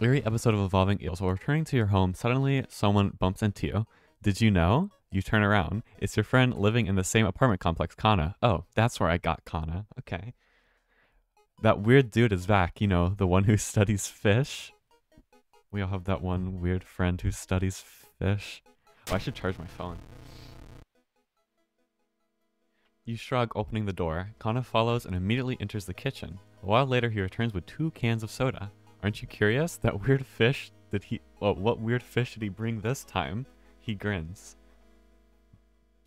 Eerie episode of Evolving Eels. While returning to your home, suddenly someone bumps into you. Did you know? You turn around. It's your friend living in the same apartment complex, Kana. Oh, that's where I got Kana. Okay. That weird dude is back, you know, the one who studies fish. We all have that one weird friend who studies fish. Oh, I should charge my phone. You shrug, opening the door. Kana follows and immediately enters the kitchen. A while later, he returns with two cans of soda. Aren't you curious? That weird fish did he... Well, what weird fish did he bring this time? He grins.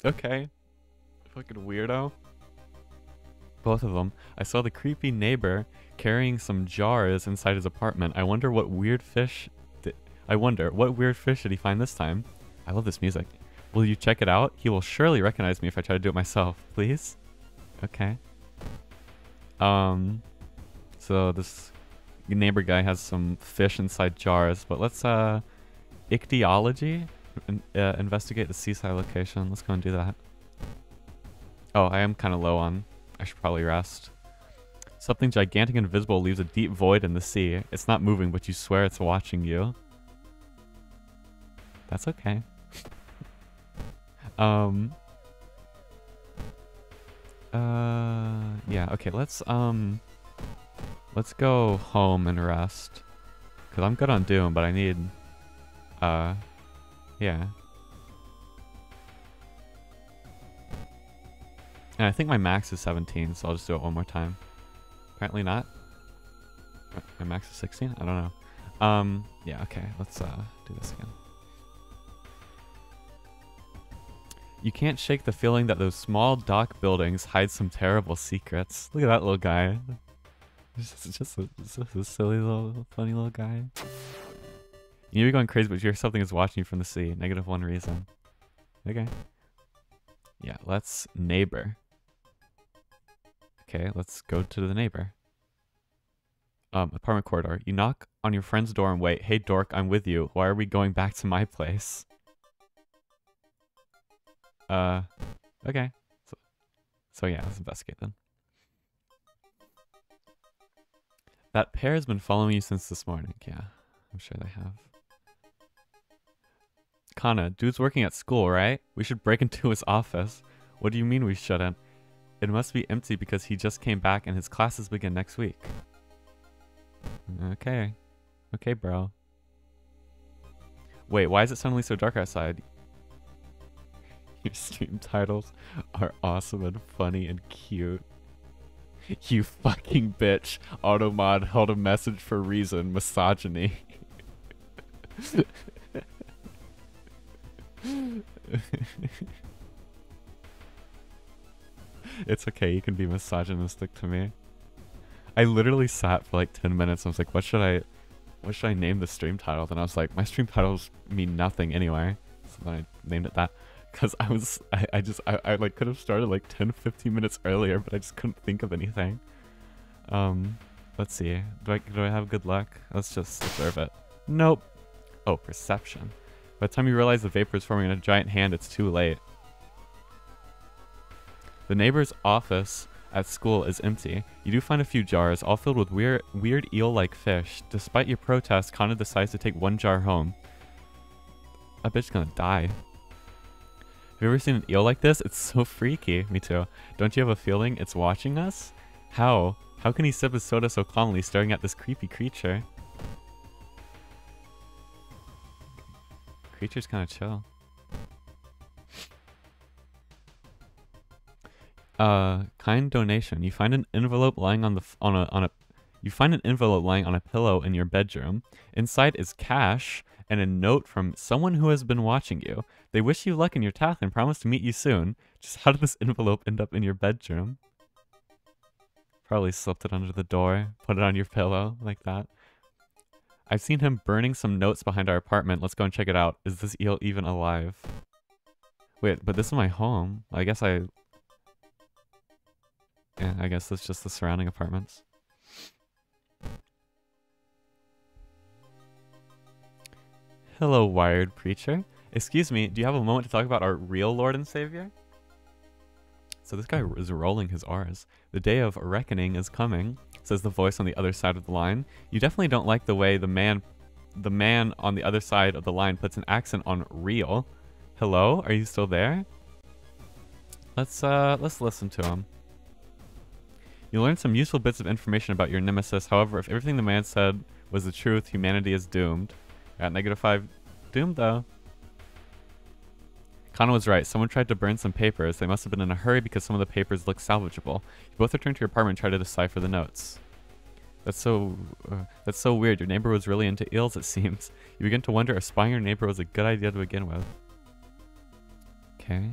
Okay. Fucking weirdo. Both of them. I saw the creepy neighbor carrying some jars inside his apartment. I wonder what weird fish... Did, I wonder, what weird fish did he find this time? I love this music. Will you check it out? He will surely recognize me if I try to do it myself. Please? Okay. Um... So this neighbor guy has some fish inside jars, but let's, uh, ichthyology? In, uh, investigate the seaside location. Let's go and do that. Oh, I am kind of low on. I should probably rest. Something gigantic and invisible leaves a deep void in the sea. It's not moving, but you swear it's watching you. That's okay. um. Uh, yeah, okay, let's, um... Let's go home and rest. Because I'm good on Doom, but I need... Uh... Yeah. And I think my max is 17, so I'll just do it one more time. Apparently not. My max is 16? I don't know. Um, yeah, okay. Let's uh, do this again. You can't shake the feeling that those small dock buildings hide some terrible secrets. Look at that little guy. It's just a, just a silly little, funny little guy. You be going crazy, but you hear something is watching you from the sea. Negative one reason. Okay. Yeah, let's neighbor. Okay, let's go to the neighbor. Um, apartment corridor. You knock on your friend's door and wait. Hey, dork, I'm with you. Why are we going back to my place? Uh, okay. So, so yeah, let's investigate then. That pair has been following you since this morning. Yeah, I'm sure they have. Kana, dude's working at school, right? We should break into his office. What do you mean we shouldn't? It must be empty because he just came back and his classes begin next week. Okay. Okay, bro. Wait, why is it suddenly so dark outside? Your stream titles are awesome and funny and cute. You fucking bitch. Automod held a message for reason. Misogyny. it's okay, you can be misogynistic to me. I literally sat for like 10 minutes. I was like, what should I what should I name the stream title? Then I was like, my stream titles mean nothing anyway. So then I named it that. Because I was, I, I just, I, I like could have started like 10, 15 minutes earlier, but I just couldn't think of anything. Um, let's see. Do I, do I have good luck? Let's just observe it. Nope. Oh, perception. By the time you realize the vapor is forming in a giant hand, it's too late. The neighbor's office at school is empty. You do find a few jars, all filled with weird, weird eel-like fish. Despite your protest, Kana decides to take one jar home. That bitch's gonna die. Have you ever seen an eel like this? It's so freaky. Me too. Don't you have a feeling it's watching us? How? How can he sip his soda so calmly staring at this creepy creature? Creature's kind of chill. Uh, kind donation. You find an envelope lying on the on a on a you find an envelope lying on a pillow in your bedroom. Inside is cash and a note from someone who has been watching you. They wish you luck in your task and promise to meet you soon. Just how did this envelope end up in your bedroom? Probably slipped it under the door, put it on your pillow, like that. I've seen him burning some notes behind our apartment. Let's go and check it out. Is this eel even alive? Wait, but this is my home. I guess I... Yeah, I guess that's just the surrounding apartments. Hello, Wired Preacher. Excuse me, do you have a moment to talk about our real Lord and Savior? So this guy is rolling his R's. The day of reckoning is coming, says the voice on the other side of the line. You definitely don't like the way the man the man on the other side of the line puts an accent on real. Hello? Are you still there? Let's uh let's listen to him. You learn some useful bits of information about your nemesis. However, if everything the man said was the truth, humanity is doomed. At negative five, doomed though. Kana was right. Someone tried to burn some papers. They must have been in a hurry because some of the papers look salvageable. You both return to your apartment and try to decipher the notes. That's so... Uh, that's so weird. Your neighbor was really into eels, it seems. You begin to wonder if spying your neighbor was a good idea to begin with. Okay.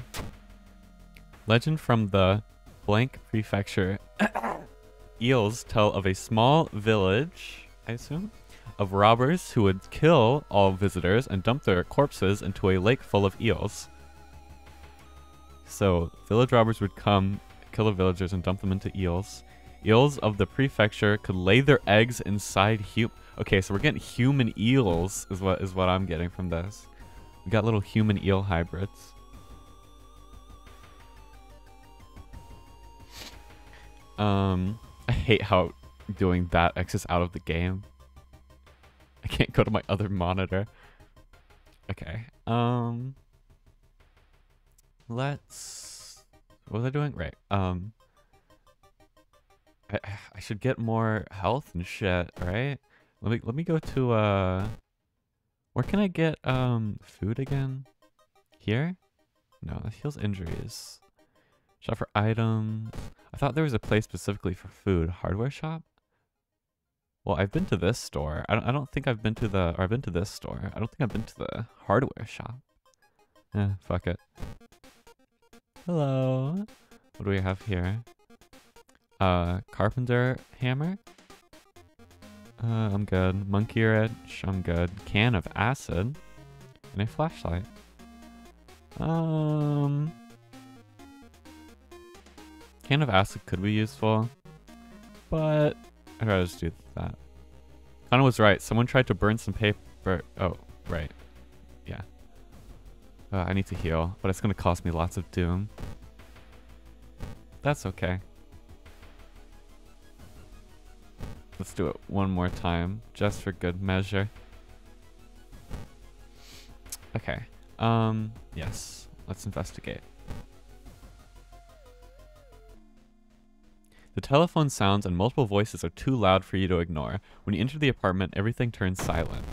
Legend from the blank prefecture. Eels tell of a small village, I assume, of robbers who would kill all visitors and dump their corpses into a lake full of eels. So, village robbers would come, kill the villagers, and dump them into eels. Eels of the prefecture could lay their eggs inside hu- Okay, so we're getting human eels is what is what I'm getting from this. We got little human eel hybrids. Um, I hate how doing that exits out of the game. I can't go to my other monitor. Okay. Um, let's. What was I doing? Right. Um, I I should get more health and shit. Right. Let me let me go to uh. Where can I get um food again? Here? No, that heals injuries. Shop for items. I thought there was a place specifically for food. Hardware shop? Well, I've been to this store. I don't, I don't think I've been to the... Or I've been to this store. I don't think I've been to the hardware shop. Eh, fuck it. Hello. What do we have here? Uh, carpenter hammer? Uh, I'm good. Monkey wrench? I'm good. Can of acid? And a flashlight. Um... Can of acid could be useful, but I'd rather just do that. Kana was right. Someone tried to burn some paper. Oh, right. Yeah. Uh, I need to heal, but it's going to cost me lots of doom. That's okay. Let's do it one more time, just for good measure. Okay. Um, yes. Let's investigate. The telephone sounds and multiple voices are too loud for you to ignore. When you enter the apartment, everything turns silent.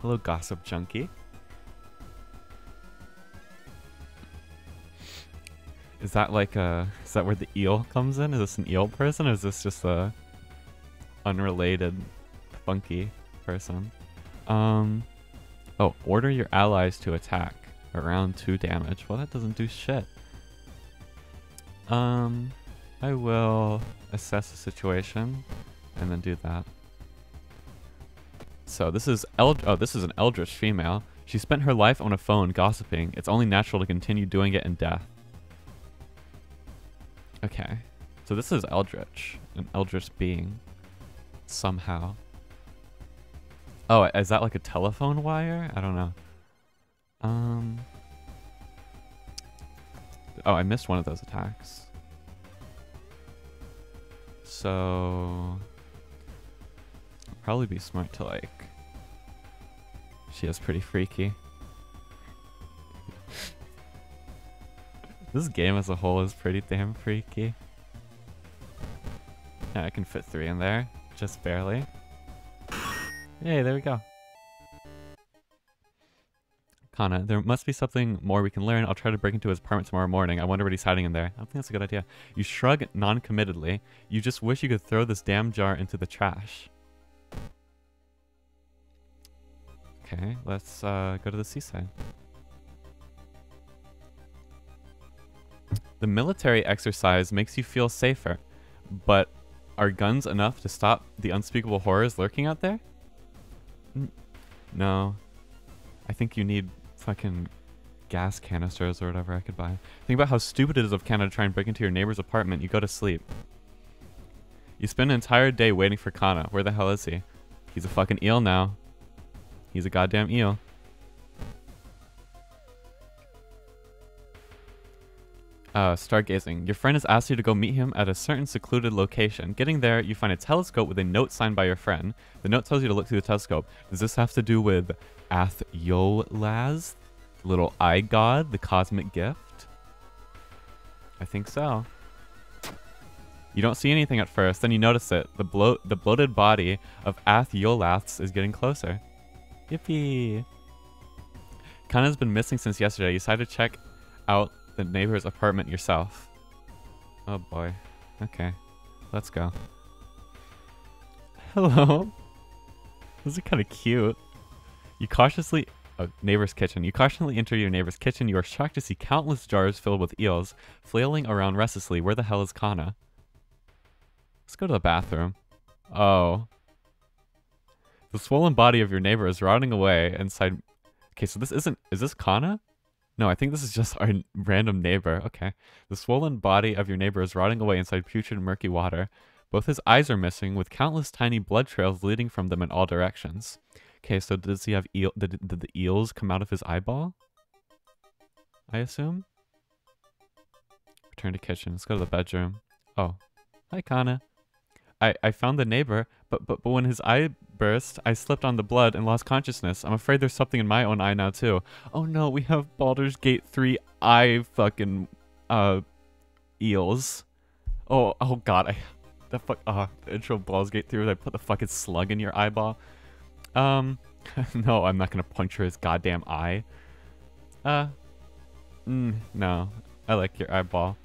Hello, gossip junkie. Is that like a... Is that where the eel comes in? Is this an eel person or is this just a unrelated funky person? Um... Oh, order your allies to attack. Around 2 damage. Well, that doesn't do shit. Um... I will assess the situation and then do that. So this is Eld oh this is an eldritch female. She spent her life on a phone gossiping. It's only natural to continue doing it in death. Okay. So this is eldritch, an eldritch being somehow. Oh, is that like a telephone wire? I don't know. Um Oh, I missed one of those attacks. So probably be smart to like she is pretty freaky. this game as a whole is pretty damn freaky. Yeah, I can fit three in there, just barely. Hey, there we go. Kana, there must be something more we can learn. I'll try to break into his apartment tomorrow morning. I wonder what he's hiding in there. I don't think that's a good idea. You shrug non-committedly. You just wish you could throw this damn jar into the trash. Okay, let's uh, go to the seaside. The military exercise makes you feel safer, but are guns enough to stop the unspeakable horrors lurking out there? No. I think you need fucking gas canisters or whatever I could buy. Think about how stupid it is of Canada to try and break into your neighbor's apartment. You go to sleep. You spend an entire day waiting for Kana. Where the hell is he? He's a fucking eel now. He's a goddamn eel. Uh, stargazing. Your friend has asked you to go meet him at a certain secluded location. Getting there, you find a telescope with a note signed by your friend. The note tells you to look through the telescope. Does this have to do with Ath-Yolaz, little eye god, the cosmic gift? I think so. You don't see anything at first, then you notice it. The, blo the bloated body of Ath-Yolazth is getting closer. Yippee! Kana's been missing since yesterday. You decide to check out the neighbor's apartment yourself. Oh boy. Okay. Let's go. Hello. This is kind of cute. You cautiously... Oh, neighbor's kitchen. You cautiously enter your neighbor's kitchen. You are shocked to see countless jars filled with eels flailing around restlessly. Where the hell is Kana? Let's go to the bathroom. Oh. The swollen body of your neighbor is rotting away inside... Okay, so this isn't... Is this Kana? No, I think this is just our random neighbor. Okay. The swollen body of your neighbor is rotting away inside putrid murky water. Both his eyes are missing, with countless tiny blood trails leading from them in all directions. Okay, so does he have eel? Did, did the eels come out of his eyeball? I assume? Return to kitchen. Let's go to the bedroom. Oh. Hi, Kana. I, I found the neighbor, but, but but when his eye burst, I slipped on the blood and lost consciousness. I'm afraid there's something in my own eye now too. Oh no, we have Baldur's Gate 3 eye fucking uh eels. Oh oh god, I the fuck uh the intro Baldur's Gate 3 I put the fucking slug in your eyeball. Um no, I'm not gonna puncture his goddamn eye. Uh mm, no. I like your eyeball.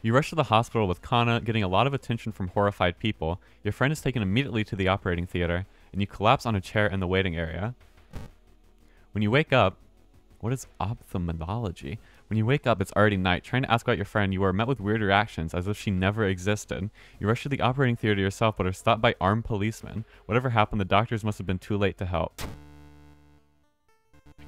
You rush to the hospital with Kana, getting a lot of attention from horrified people. Your friend is taken immediately to the operating theater, and you collapse on a chair in the waiting area. When you wake up, what is ophthalmology? When you wake up, it's already night. Trying to ask about your friend, you are met with weird reactions, as if she never existed. You rush to the operating theater yourself, but are stopped by armed policemen. Whatever happened, the doctors must have been too late to help.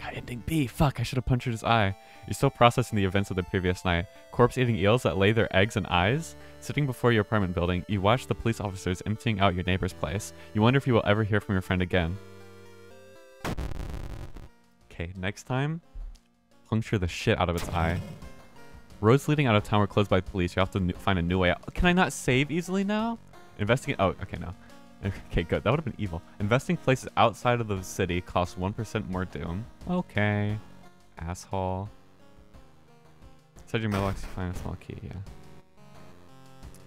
I got ending B. Fuck, I should have punctured his eye. You're still processing the events of the previous night. Corpse-eating eels that lay their eggs and eyes? Sitting before your apartment building, you watch the police officers emptying out your neighbor's place. You wonder if you will ever hear from your friend again. Okay, next time, puncture the shit out of its eye. Roads leading out of town were closed by police. You have to find a new way out. Can I not save easily now? Investigate. Oh, okay, no. Okay, good. That would have been evil. Investing places outside of the city costs 1% more doom. Okay. Asshole. Inside your mailbox, you find a small key, yeah.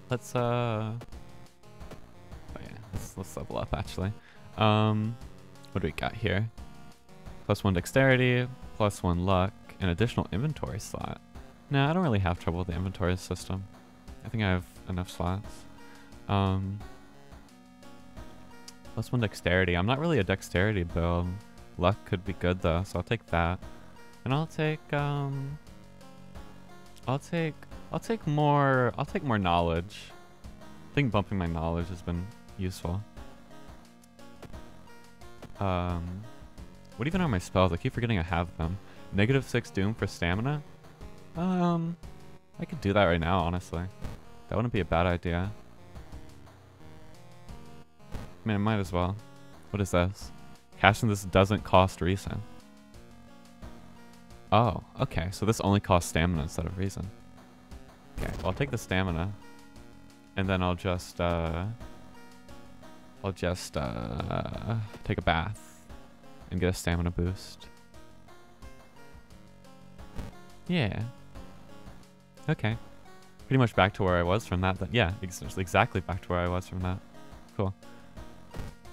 Let's, uh... Oh yeah, let's, let's level up, actually. Um, what do we got here? Plus one dexterity, plus one luck, an additional inventory slot. No, I don't really have trouble with the inventory system. I think I have enough slots. Um, plus one dexterity. I'm not really a dexterity build. Luck could be good though, so I'll take that. And I'll take, um, I'll take I'll take more I'll take more knowledge. I think bumping my knowledge has been useful. Um what even are my spells? I keep forgetting I have them. Negative six doom for stamina? Um I could do that right now, honestly. That wouldn't be a bad idea. I mean I might as well. What is this? Casting this doesn't cost reason. Oh, okay. So this only costs stamina instead of reason. Okay, well, I'll take the stamina. And then I'll just, uh... I'll just, uh... Take a bath. And get a stamina boost. Yeah. Okay. Pretty much back to where I was from that. But yeah, exactly back to where I was from that. Cool.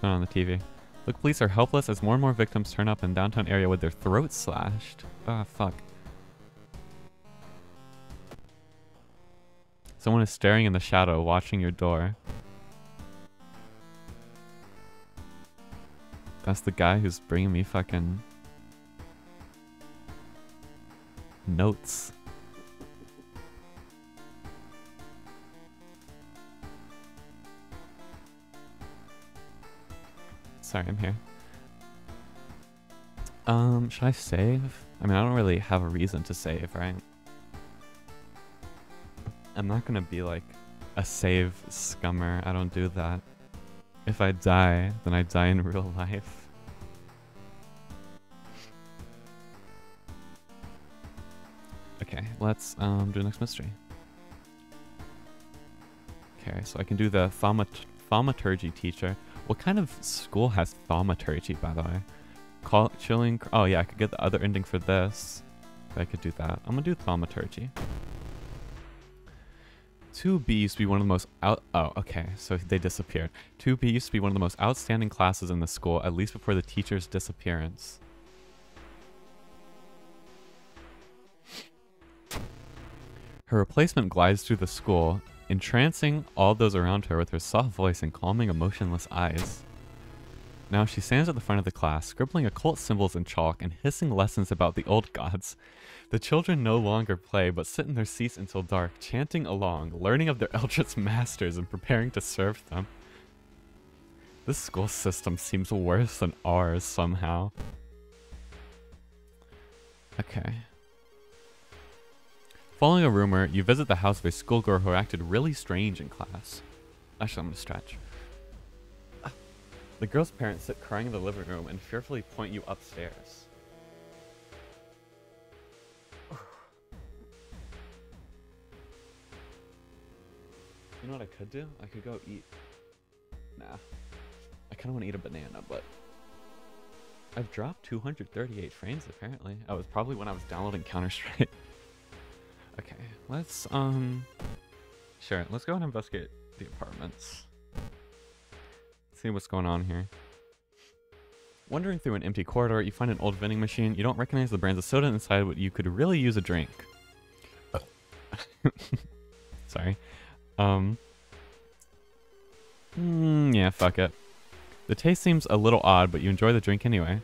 Turn on the TV. Look, police are helpless as more and more victims turn up in downtown area with their throats slashed. Ah, fuck. Someone is staring in the shadow, watching your door. That's the guy who's bringing me fucking... Notes. Sorry, I'm here. Um, should I save? I mean, I don't really have a reason to save, right? I'm not gonna be like a save scummer. I don't do that. If I die, then I die in real life. Okay, let's um, do the next mystery. Okay, so I can do the thaumat thaumaturgy teacher. What kind of school has thaumaturgy, by the way? Call chilling. Oh yeah, I could get the other ending for this. I could do that. I'm gonna do thaumaturgy. 2B used to be one of the most out. Oh, okay. So they disappeared. 2B used to be one of the most outstanding classes in the school, at least before the teacher's disappearance. Her replacement glides through the school, entrancing all those around her with her soft voice and calming, emotionless eyes. Now she stands at the front of the class, scribbling occult symbols in chalk and hissing lessons about the old gods. The children no longer play, but sit in their seats until dark, chanting along, learning of their eldritch masters and preparing to serve them. This school system seems worse than ours somehow. Okay. Following a rumor, you visit the house of a schoolgirl who acted really strange in class. Actually, I'm gonna stretch. The girl's parents sit crying in the living room and fearfully point you upstairs. You know what I could do? I could go eat. Nah. I kind of want to eat a banana, but I've dropped 238 frames apparently. It was probably when I was downloading Counter-Strike. okay, let's, um... Sure, let's go and investigate the apartments. See what's going on here. Wandering through an empty corridor, you find an old vending machine. You don't recognize the brands of soda inside, but you could really use a drink. Sorry. Um. Mm, yeah, fuck it. The taste seems a little odd, but you enjoy the drink anyway.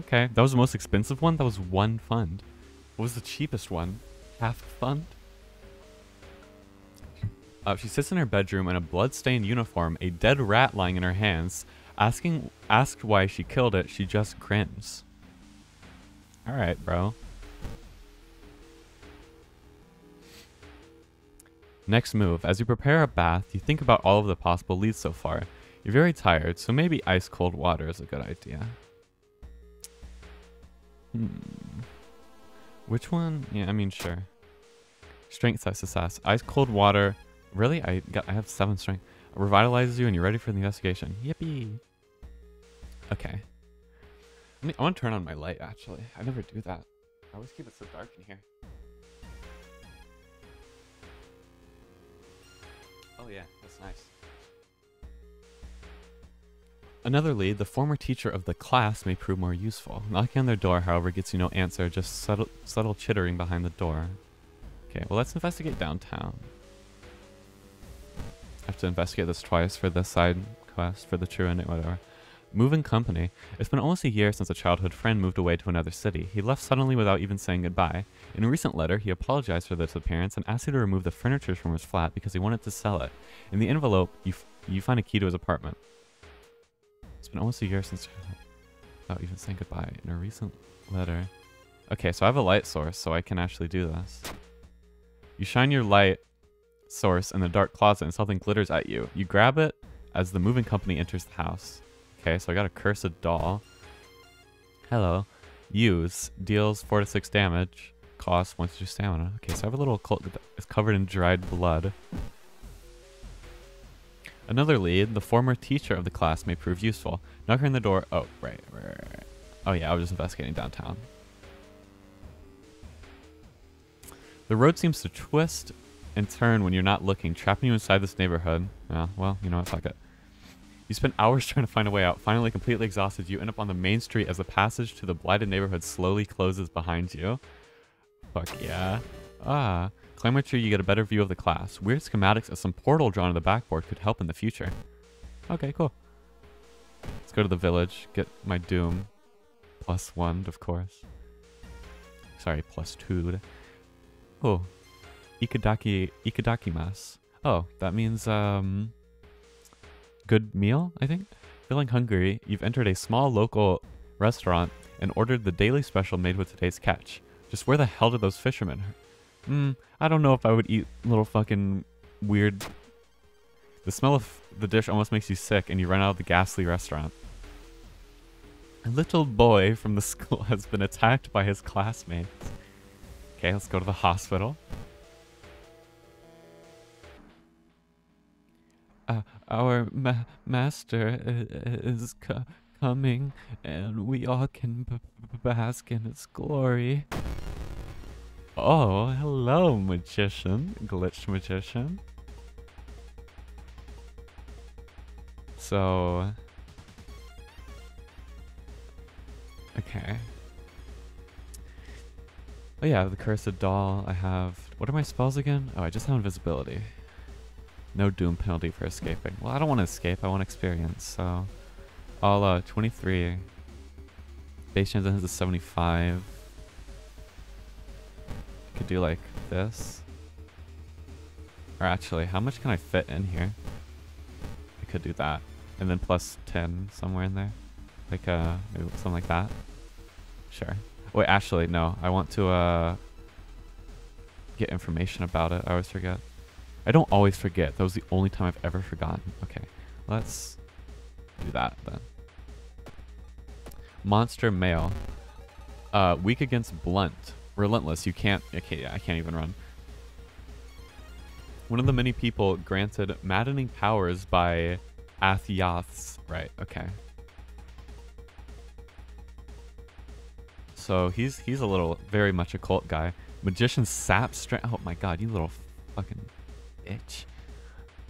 Okay, that was the most expensive one? That was one fund. What was the cheapest one? Half fund? Uh, she sits in her bedroom in a blood-stained uniform, a dead rat lying in her hands. Asking, asked why she killed it, she just grins. Alright, bro. Next move. As you prepare a bath, you think about all of the possible leads so far. You're very tired, so maybe ice cold water is a good idea. Hmm. Which one? Yeah, I mean, sure. Strength size success. Ice cold water. Really? I got. I have seven strength. Revitalizes you and you're ready for the investigation. Yippee. Okay. I, mean, I want to turn on my light, actually. I never do that. I always keep it so dark in here. Oh yeah, that's nice. Another lead, the former teacher of the class may prove more useful. Knocking on their door, however, gets you no answer, just subtle, subtle chittering behind the door. Okay, well let's investigate downtown. I have to investigate this twice for this side quest, for the true ending, whatever. Moving company. It's been almost a year since a childhood friend moved away to another city. He left suddenly without even saying goodbye. In a recent letter, he apologized for this appearance and asked you to remove the furniture from his flat because he wanted to sell it. In the envelope, you, you find a key to his apartment. It's been almost a year since without even saying goodbye. In a recent letter. Okay, so I have a light source, so I can actually do this. You shine your light source in the dark closet and something glitters at you. You grab it as the moving company enters the house. Okay, so I got a cursed doll. Hello. Use. Deals 4 to 6 damage. Cost 1 to 2 stamina. Okay, so I have a little cult It's covered in dried blood. Another lead. The former teacher of the class may prove useful. Knock in the door. Oh, right, right, right, right. Oh yeah, I was just investigating downtown. The road seems to twist and turn when you're not looking, trapping you inside this neighborhood. Yeah, well, you know what, fuck it. You spend hours trying to find a way out. Finally, completely exhausted, you end up on the main street as the passage to the blighted neighborhood slowly closes behind you. Fuck yeah. Ah. Climb a tree, you get a better view of the class. Weird schematics of some portal drawn on the backboard could help in the future. Okay, cool. Let's go to the village, get my doom. Plus one, of course. Sorry, plus two. Oh. Ikadaki, ikadakimasu. Oh, that means, um good meal, I think? Feeling hungry, you've entered a small local restaurant and ordered the daily special made with today's catch. Just where the hell did those fishermen? Hmm, I don't know if I would eat little fucking weird... The smell of the dish almost makes you sick and you run out of the ghastly restaurant. A little boy from the school has been attacked by his classmates. Okay, let's go to the hospital. Uh, our ma master is coming, and we all can bask in its glory. Oh, hello, magician. Glitch magician. So... Okay. Oh yeah, the Cursed Doll. I have... What are my spells again? Oh, I just have invisibility. No doom penalty for escaping. Well, I don't want to escape. I want experience, so... I'll, uh, 23. Base chance has a 75. Could do, like, this. Or actually, how much can I fit in here? I could do that. And then plus 10 somewhere in there. Like, uh, something like that. Sure. Wait, actually, no. I want to, uh, get information about it. I always forget. I don't always forget. That was the only time I've ever forgotten. Okay. Let's do that then. Monster male. Uh, weak against blunt. Relentless. You can't. Okay, yeah, I can't even run. One of the many people granted maddening powers by Athyaths. Right, okay. So he's he's a little, very much a cult guy. Magician sap strength. Oh my god, you little fucking bitch.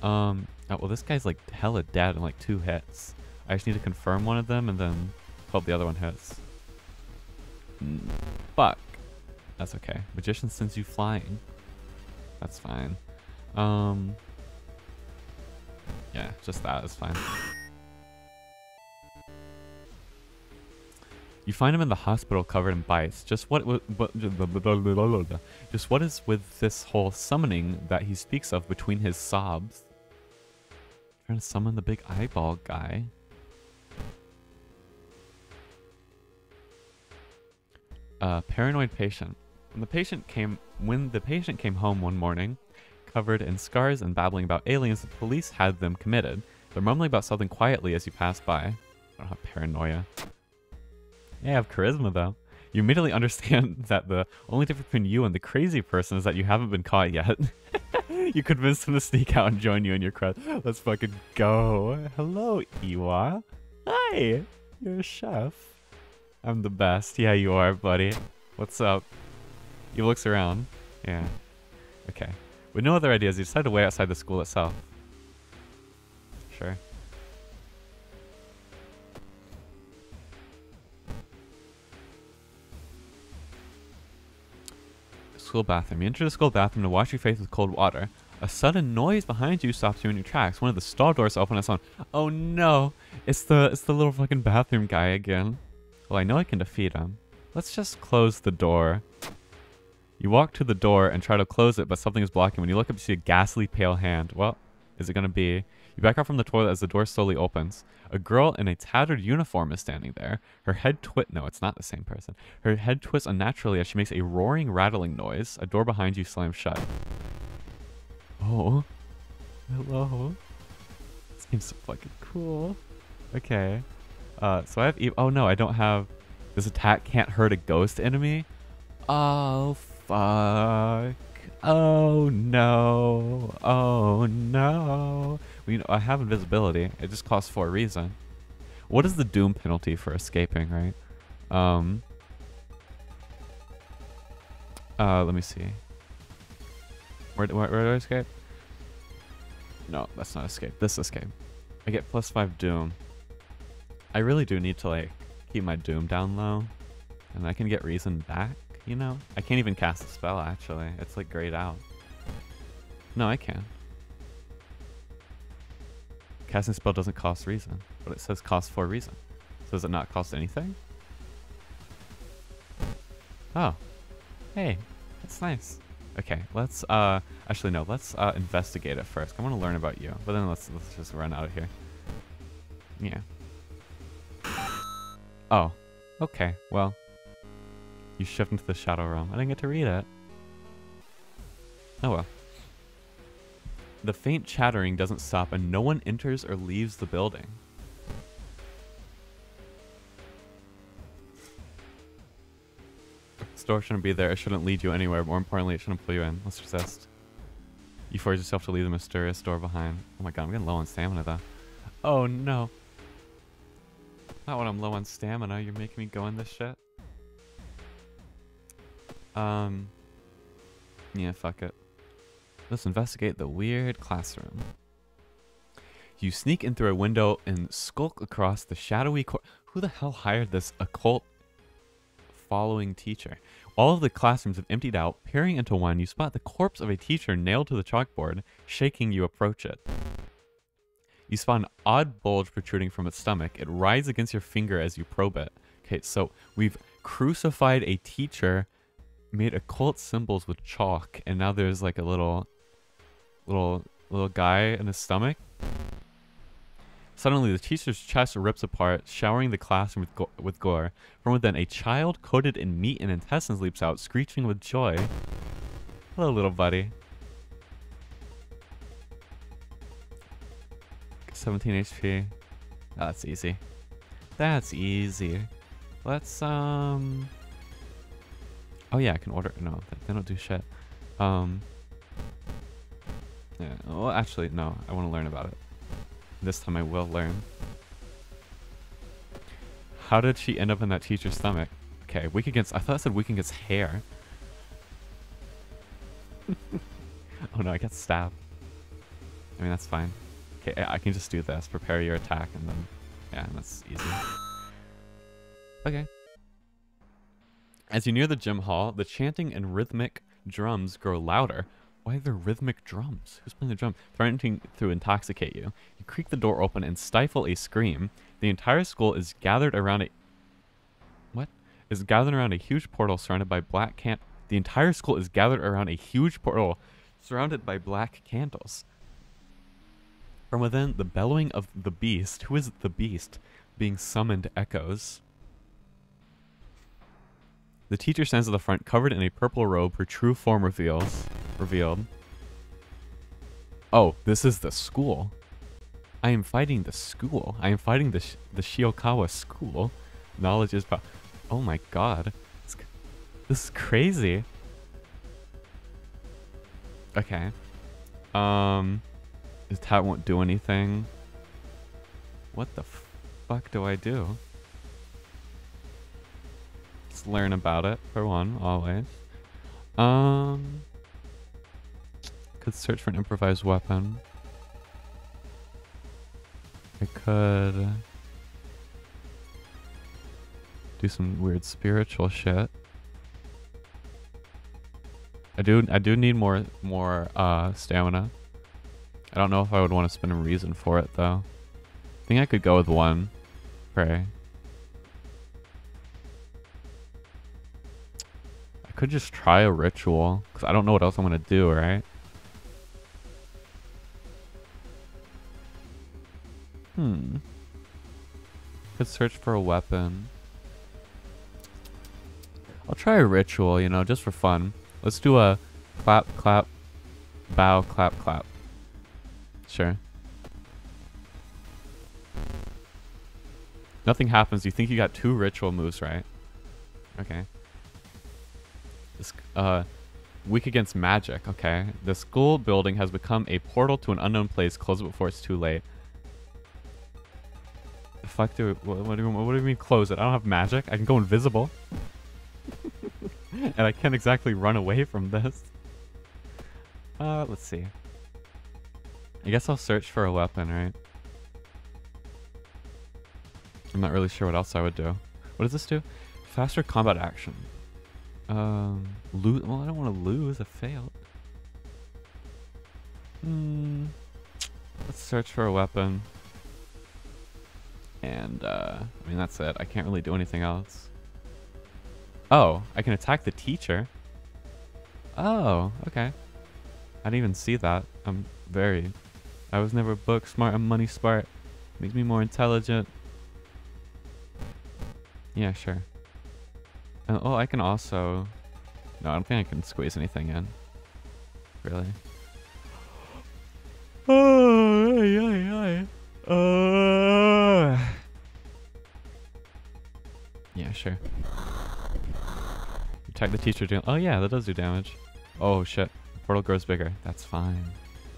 Um, oh, well this guy's like hella dead in like two hits. I just need to confirm one of them and then hope the other one hits. Mm, fuck. That's okay. Magician sends you flying. That's fine. Um, yeah, just that is fine. You find him in the hospital covered in bites. Just what, what, just what is with this whole summoning that he speaks of between his sobs? Trying to summon the big eyeball guy. Uh, paranoid patient. When the patient came when the patient came home one morning, covered in scars and babbling about aliens, the police had them committed. They're mumbling about something quietly as you pass by. I don't have paranoia. Yeah, I have charisma though. You immediately understand that the only difference between you and the crazy person is that you haven't been caught yet. you convinced them to sneak out and join you in your crowd. Let's fucking go. Hello, Iwa. Hi, you're a chef. I'm the best. Yeah, you are, buddy. What's up? He looks around. Yeah. Okay. With no other ideas, he decided to wait outside the school itself. Sure. School bathroom. You enter the school bathroom to wash your face with cold water. A sudden noise behind you stops you in your tracks. One of the stall doors open and on. Oh no! It's the it's the little fucking bathroom guy again. Well, I know I can defeat him. Let's just close the door. You walk to the door and try to close it, but something is blocking. When you look up, you see a ghastly pale hand. Well, is it going to be? You back out from the toilet as the door slowly opens. A girl in a tattered uniform is standing there. Her head twit. No, it's not the same person. Her head twists unnaturally as she makes a roaring, rattling noise. A door behind you slams shut. Oh. Hello. This game's so fucking cool. Okay. Uh, so I have... E oh no, I don't have... This attack can't hurt a ghost enemy? Oh, fuck. Oh no. Oh no. Know, I have invisibility. It just costs for a reason. What is the doom penalty for escaping, right? Um. Uh, let me see. Where, where, where do I escape? No, that's not escape. This escape. I get plus five doom. I really do need to like keep my doom down low. And I can get reason back you know? I can't even cast a spell, actually. It's like grayed out. No, I can. Casting spell doesn't cost reason, but it says cost for reason. So does it not cost anything? Oh. Hey, that's nice. Okay, let's, uh, actually no, let's, uh, investigate it first. I want to learn about you, but then let's, let's just run out of here. Yeah. Oh, okay, well, you shift into the Shadow Realm. I didn't get to read it. Oh well. The faint chattering doesn't stop and no one enters or leaves the building. Store shouldn't be there. It shouldn't lead you anywhere. More importantly, it shouldn't pull you in. Let's resist. You force yourself to leave the mysterious door behind. Oh my god, I'm getting low on stamina though. Oh no. Not when I'm low on stamina. You're making me go in this shit. Um. Yeah, fuck it. Let's investigate the weird classroom. You sneak in through a window and skulk across the shadowy cor- Who the hell hired this occult following teacher? All of the classrooms have emptied out. Peering into one, you spot the corpse of a teacher nailed to the chalkboard. Shaking, you approach it. You spot an odd bulge protruding from its stomach. It rides against your finger as you probe it. Okay, so we've crucified a teacher, made occult symbols with chalk, and now there's like a little, little, little guy in his stomach. Suddenly, the teacher's chest rips apart, showering the classroom with, go with gore. From within, a child coated in meat and intestines leaps out, screeching with joy. Hello, little buddy. 17 HP. That's easy. That's easy. Let's, um... Oh yeah, I can order... No, they don't do shit. Um... Yeah, well, actually, no. I want to learn about it. This time I will learn. How did she end up in that teacher's stomach? Okay, weak against... I thought I said weak against hair. oh no, I got stabbed. I mean, that's fine. Okay, I can just do this. Prepare your attack and then... Yeah, that's easy. Okay. As you near the gym hall, the chanting and rhythmic drums grow louder. Why are there rhythmic drums? Who's playing the drum? Threatening to intoxicate you. You creak the door open and stifle a scream. The entire school is gathered around a... What? Is gathered around a huge portal surrounded by black can... The entire school is gathered around a huge portal surrounded by black candles. From within, the bellowing of the beast, who is the beast, being summoned echoes. The teacher stands at the front, covered in a purple robe, her true form reveals revealed. Oh, this is the school. I am fighting the school. I am fighting the, sh the Shiokawa school. Knowledge is power. Oh my god. It's, this is crazy. Okay. Um, that won't do anything. What the fuck do I do? Let's learn about it, for one, always. Um, could search for an improvised weapon. I could do some weird spiritual shit. I do I do need more more uh stamina. I don't know if I would want to spend a reason for it though. I think I could go with one. Pray. Could just try a ritual because I don't know what else I'm gonna do, right? Hmm. Could search for a weapon. I'll try a ritual, you know, just for fun. Let's do a clap, clap, bow, clap, clap. Sure. Nothing happens. You think you got two ritual moves, right? Okay. Uh, weak against magic. Okay. The school building has become a portal to an unknown place. Close it before it's too late fuck do what, what, do you, what do you mean close it? I don't have magic. I can go invisible. and I can't exactly run away from this. Uh, let's see. I guess I'll search for a weapon, right? I'm not really sure what else I would do. What does this do? Faster combat action. Um, lose. Well, I don't want to lose. I failed. Hmm. Let's search for a weapon. And, uh, I mean, that's it. I can't really do anything else. Oh, I can attack the teacher. Oh, okay. I didn't even see that. I'm very... I was never book smart, I'm money smart. Makes me more intelligent. Yeah, sure. Uh, oh, I can also... No, I don't think I can squeeze anything in. Really? Oh, ay, ay, ay. Uh... Yeah, sure. Attack the teacher. Do oh yeah, that does do damage. Oh shit. Portal grows bigger. That's fine.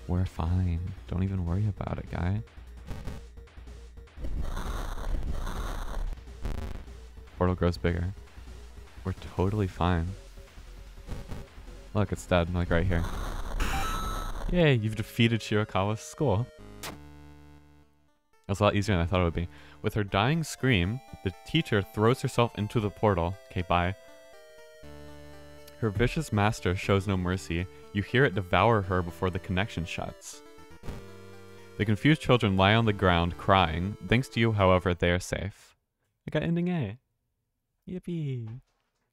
We're fine. Don't even worry about it, guy. Portal grows bigger. We're totally fine. Look, it's dead, like right here. Yay, you've defeated Shirakawa's school. That's a lot easier than I thought it would be. With her dying scream, the teacher throws herself into the portal. Okay, bye. Her vicious master shows no mercy. You hear it devour her before the connection shuts. The confused children lie on the ground, crying. Thanks to you, however, they are safe. I got ending A. Yippee.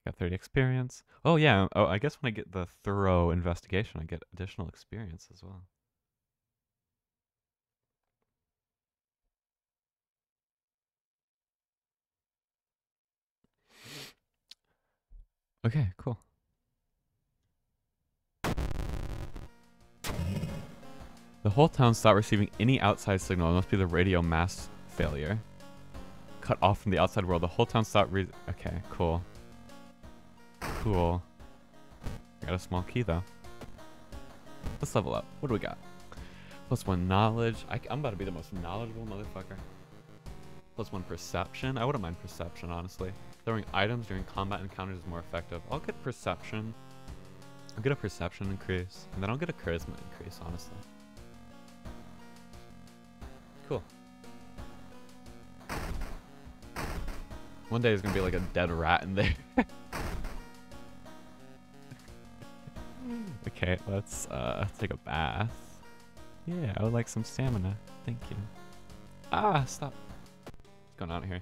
Got 30 experience. Oh, yeah. Um, oh, I guess when I get the thorough investigation, I get additional experience as well. Okay, cool. The whole town stopped receiving any outside signal. It must be the radio mast failure. Cut off from the outside world. The whole town stopped Okay, cool. Cool. got a small key, though. Let's level up. What do we got? Plus one knowledge. I, am about to be the most knowledgeable motherfucker. Plus one perception. I wouldn't mind perception, honestly. Throwing items during combat encounters is more effective. I'll get perception. I'll get a perception increase. And then I'll get a charisma increase, honestly. Cool. One day there's gonna be like a dead rat in there. okay, let's uh, take a bath. Yeah, I would like some stamina. Thank you. Ah, stop. What's going on here?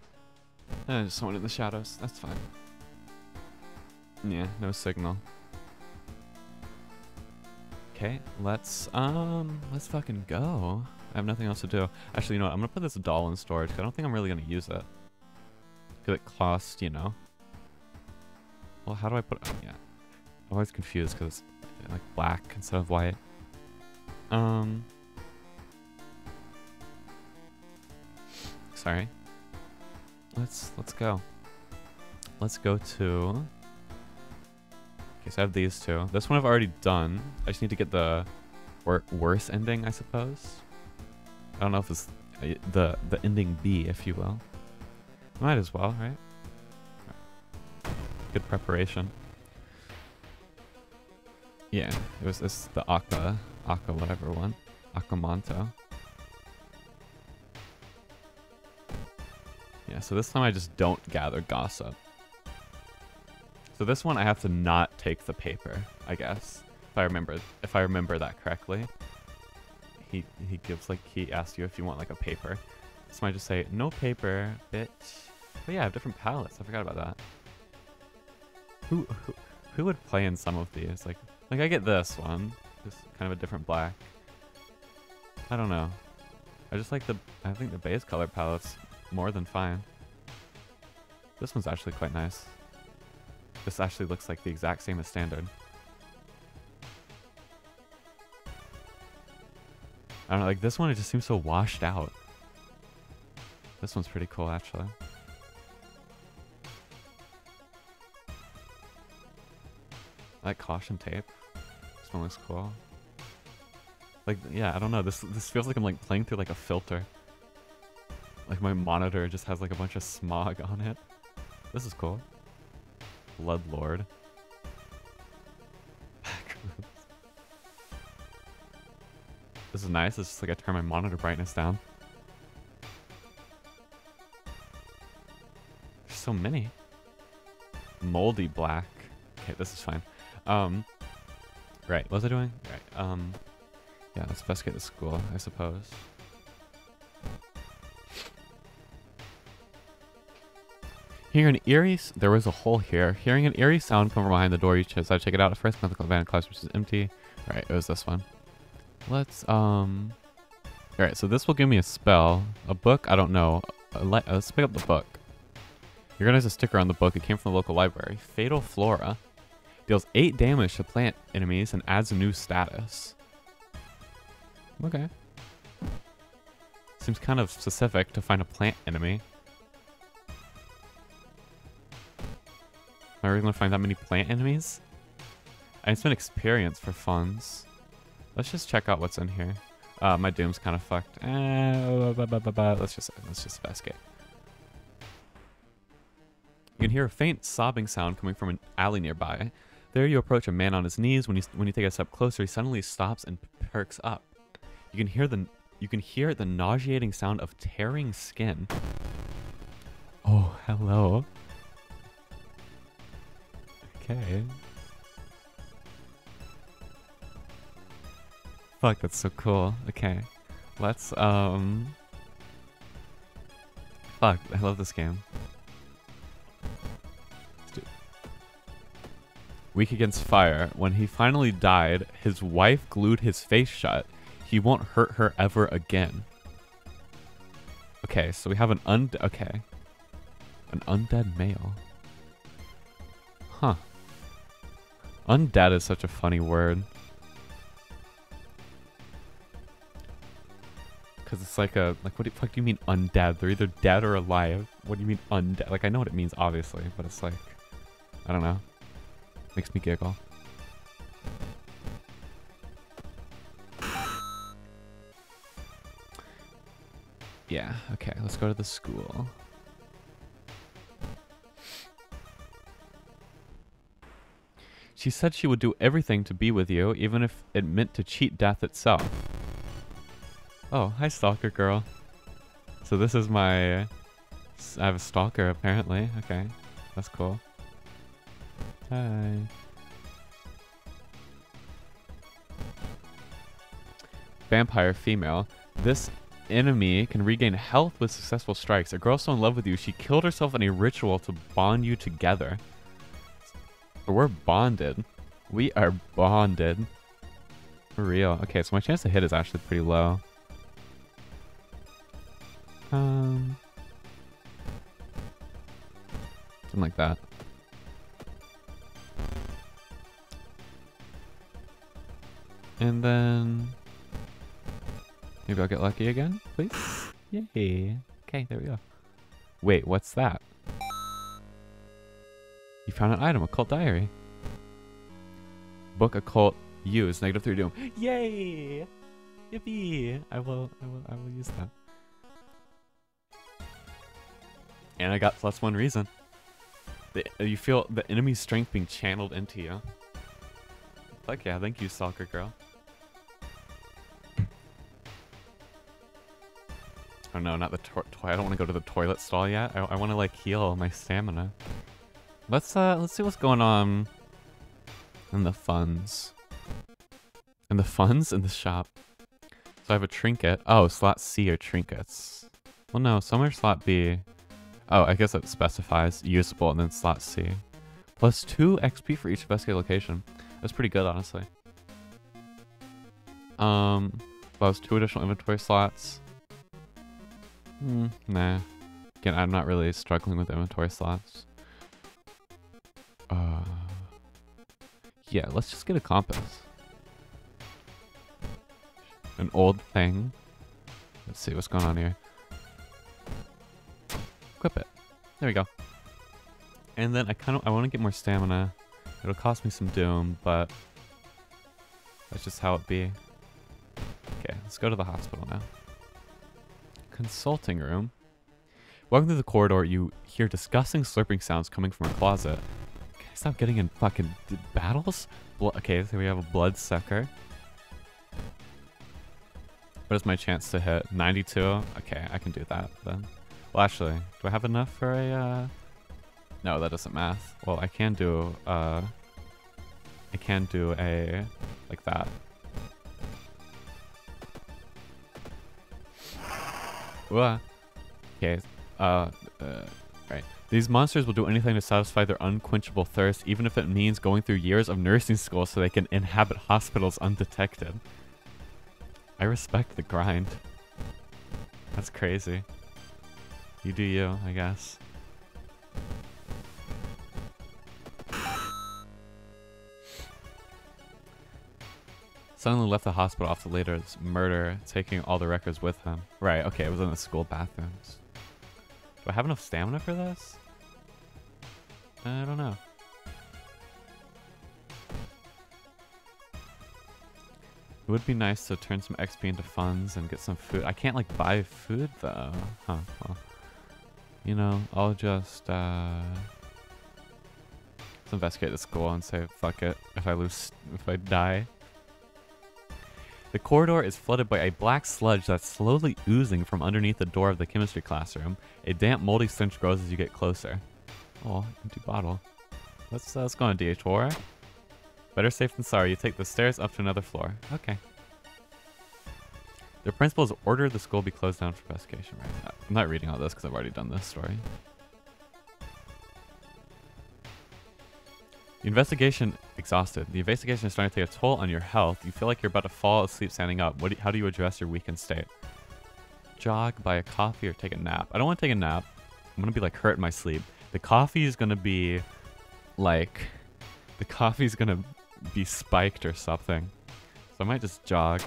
Uh, just someone in the shadows. That's fine. Yeah, no signal. Okay, let's um, let's fucking go. I have nothing else to do. Actually, you know what? I'm gonna put this doll in storage. Because I don't think I'm really gonna use it. Cause it cost, you know. Well, how do I put? Oh, yeah, I'm always confused because like black instead of white. Um. Sorry. Let's let's go. Let's go to. Okay, so I have these two. This one I've already done. I just need to get the wor worse ending, I suppose. I don't know if it's uh, the the ending B, if you will. Might as well, right? Good preparation. Yeah, it was this the Aqua, Aqua whatever one, Aquamanto. Yeah, so this time I just don't gather gossip. So this one I have to not take the paper, I guess. If I remember if I remember that correctly he he gives like he asks you if you want like a paper. So I just say no paper, bitch. But yeah, I have different palettes. I forgot about that. Who who who would play in some of these? Like like I get this one, just kind of a different black. I don't know. I just like the I think the base color palette's more than fine. This one's actually quite nice. This actually looks like the exact same as standard. I don't know, like this one, it just seems so washed out. This one's pretty cool, actually. Like caution tape. This one looks cool. Like, yeah, I don't know. This this feels like I'm like playing through like a filter. Like my monitor just has like a bunch of smog on it. This is cool. Blood Lord. This is nice. It's just like I turn my monitor brightness down. There's so many. Moldy black. Okay, this is fine. Um, right. What was I doing? Right. Um, yeah, let's best get to school, I suppose. Hearing an eerie, there was a hole here. Hearing an eerie sound come from behind the door, you. I check it out at first. Mythical van class, which is empty. Right, it was this one. Let's, um... Alright, so this will give me a spell. A book? I don't know. let's pick up the book. You're gonna use a sticker on the book. It came from the local library. Fatal Flora. Deals 8 damage to plant enemies and adds a new status. Okay. Seems kind of specific to find a plant enemy. Am I really gonna find that many plant enemies? I spent experience for funds. Let's just check out what's in here. Uh, my doom's kind of fucked. Eh, let's just let's just investigate. You can hear a faint sobbing sound coming from an alley nearby. There you approach a man on his knees. When you when you take a step closer, he suddenly stops and perks up. You can hear the you can hear the nauseating sound of tearing skin. Oh, hello. Okay. Fuck, that's so cool. Okay. Let's, um... Fuck, I love this game. Weak against fire. When he finally died, his wife glued his face shut. He won't hurt her ever again. Okay, so we have an und- okay. An undead male. Huh. Undead is such a funny word. Because it's like a, like what the fuck do you mean undead? They're either dead or alive. What do you mean undead? Like I know what it means obviously, but it's like, I don't know. Makes me giggle. Yeah, okay, let's go to the school. She said she would do everything to be with you, even if it meant to cheat death itself. Oh, hi stalker girl. So this is my... I have a stalker apparently. Okay, that's cool. Hi. Vampire female. This enemy can regain health with successful strikes. A girl so in love with you, she killed herself in a ritual to bond you together. We're bonded. We are bonded. For real. Okay, so my chance to hit is actually pretty low. Um... Something like that. And then... Maybe I'll get lucky again, please? Yay. Okay, there we go. Wait, what's that? You found an item, occult diary. Book occult use, negative three doom. Yay! Yippee! I will, I will, I will use that. And I got plus one reason. The, you feel the enemy's strength being channeled into you. Fuck yeah, thank you, soccer girl. Oh no, not the toilet. I don't want to go to the toilet stall yet. I, I want to like heal my stamina. Let's uh, let's see what's going on in the funds. In the funds in the shop. So I have a trinket. Oh, slot C are trinkets. Well, no, somewhere slot B. Oh, I guess it specifies usable and then slot C. Plus two XP for each investigated location. That's pretty good, honestly. Um, plus two additional inventory slots. Hmm, nah. Again, I'm not really struggling with inventory slots. Uh, yeah, let's just get a compass. An old thing. Let's see what's going on here. Equip it. There we go. And then I kind of I want to get more stamina. It'll cost me some doom, but that's just how it be. Okay, let's go to the hospital now. Consulting room. Walking through the corridor, you hear disgusting slurping sounds coming from a closet. Can I stop getting in fucking battles? Okay, so we have a bloodsucker. What is my chance to hit? 92? Okay, I can do that then. Well, actually, do I have enough for a, uh... No, that doesn't math. Well, I can do, uh... I can do a... like that. Okay, uh, uh, right. These monsters will do anything to satisfy their unquenchable thirst, even if it means going through years of nursing school so they can inhabit hospitals undetected. I respect the grind. That's crazy. You do you, I guess. suddenly left the hospital after Later's murder, taking all the records with him. Right, okay, it was in the school bathrooms. Do I have enough stamina for this? I don't know. It would be nice to turn some XP into funds and get some food. I can't, like, buy food, though. Huh, well, you know, I'll just, uh... Let's investigate the school and say, fuck it, if I lose, if I die. The corridor is flooded by a black sludge that's slowly oozing from underneath the door of the chemistry classroom. A damp, moldy stench grows as you get closer. Oh, empty bottle. Let's, uh, let's go on DH4. Better safe than sorry. You take the stairs up to another floor. Okay. The principal has ordered the school be closed down for investigation. Right. I'm not reading all this because I've already done this story. The investigation exhausted. The investigation is starting to take a toll on your health. You feel like you're about to fall asleep standing up. What do, how do you address your weakened state? Jog, buy a coffee, or take a nap. I don't want to take a nap. I'm going to be like hurt in my sleep. The coffee is going to be like, the coffee is going to be spiked or something. So I might just jog.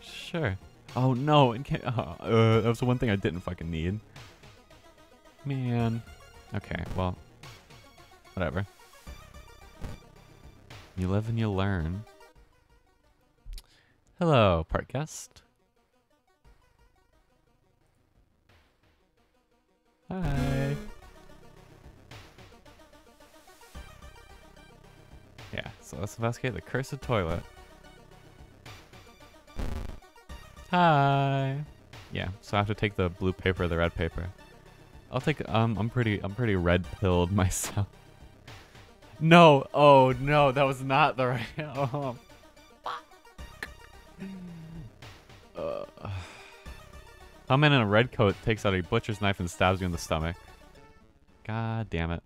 Sure. Oh no, it can't, uh, uh, that was the one thing I didn't fucking need. Man. Okay, well, whatever. You live and you learn. Hello, part guest. Hi. Yeah, so let's investigate the cursed toilet. Hi. Yeah, so I have to take the blue paper the red paper. I'll take um I'm pretty I'm pretty red pilled myself. No. Oh, no. That was not the right... Oh. Uh, a man in a red coat takes out a butcher's knife and stabs you in the stomach. God damn it.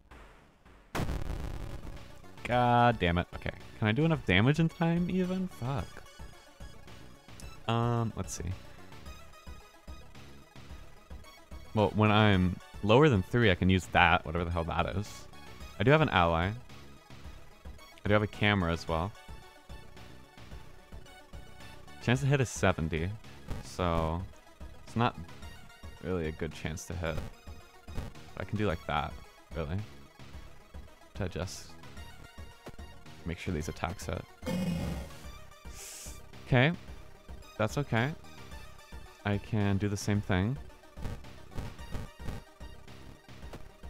God damn it. Okay. Can I do enough damage in time, even? Fuck. Um, let's see. Well, when I'm lower than 3, I can use that, whatever the hell that is. I do have an ally. I do have a camera as well. Chance to hit is 70, so it's not really a good chance to hit. But I can do like that, really. To just make sure these attacks hit. Okay, that's okay. I can do the same thing.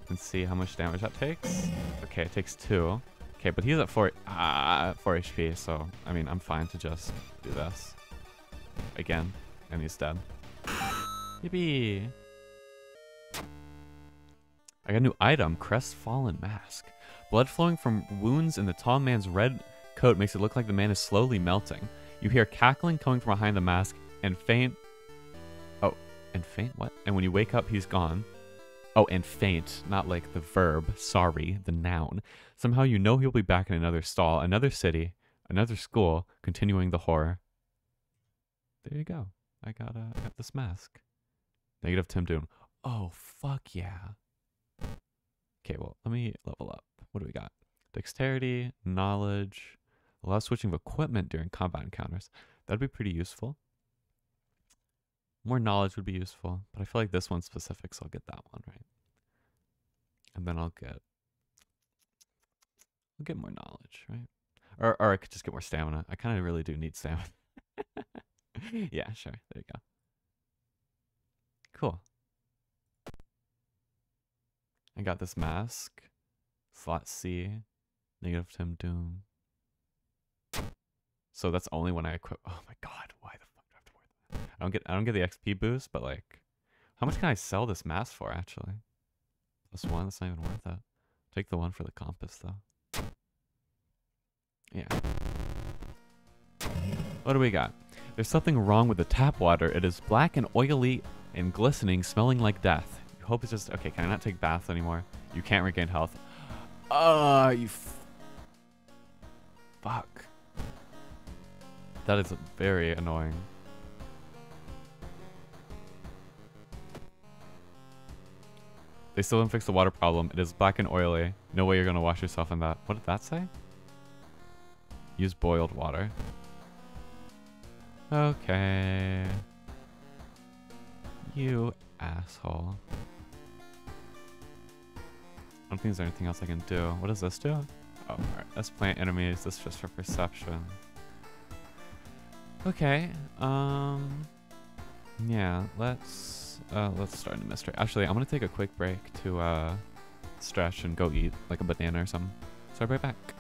And see how much damage that takes. Okay, it takes two. Okay, but he's at 4, uh, 4 HP, so, I mean, I'm fine to just do this. Again, and he's dead. Yippee! I got a new item, Crestfallen Mask. Blood flowing from wounds in the tall man's red coat makes it look like the man is slowly melting. You hear cackling coming from behind the mask, and faint... Oh, and faint? What? And when you wake up, he's gone. Oh, and faint, not like the verb, sorry, the noun. Somehow you know he'll be back in another stall, another city, another school, continuing the horror. There you go. I got, uh, I got this mask. Negative Tim Doom. Oh, fuck yeah. Okay, well, let me level up. What do we got? Dexterity, knowledge, allow switching of equipment during combat encounters. That'd be pretty useful. More knowledge would be useful, but I feel like this one's specific, so I'll get that one, right? And then I'll get I'll get more knowledge, right? Or or I could just get more stamina. I kind of really do need stamina. yeah, sure. There you go. Cool. I got this mask. Slot C. Negative Tim Doom. So that's only when I equip. Oh my god, why the fuck do I have to wear that? I don't get. I don't get the XP boost, but like, how much can I sell this mask for? Actually, plus one. That's not even worth it. Take the one for the compass though. Yeah. What do we got? There's something wrong with the tap water. It is black and oily and glistening, smelling like death. You hope it's just... Okay, can I not take baths anymore? You can't regain health. Ah, uh, you... Fuck. That is very annoying. They still didn't fix the water problem. It is black and oily. No way you're gonna wash yourself in that. What did that say? Use boiled water. Okay. You asshole. I don't think there's anything else I can do. What does this do? Oh, alright. Let's plant enemies. This is just for perception. Okay. Um. Yeah. Let's uh let's start a mystery. Actually, I'm gonna take a quick break to uh stretch and go eat like a banana or something. So I'll be right back.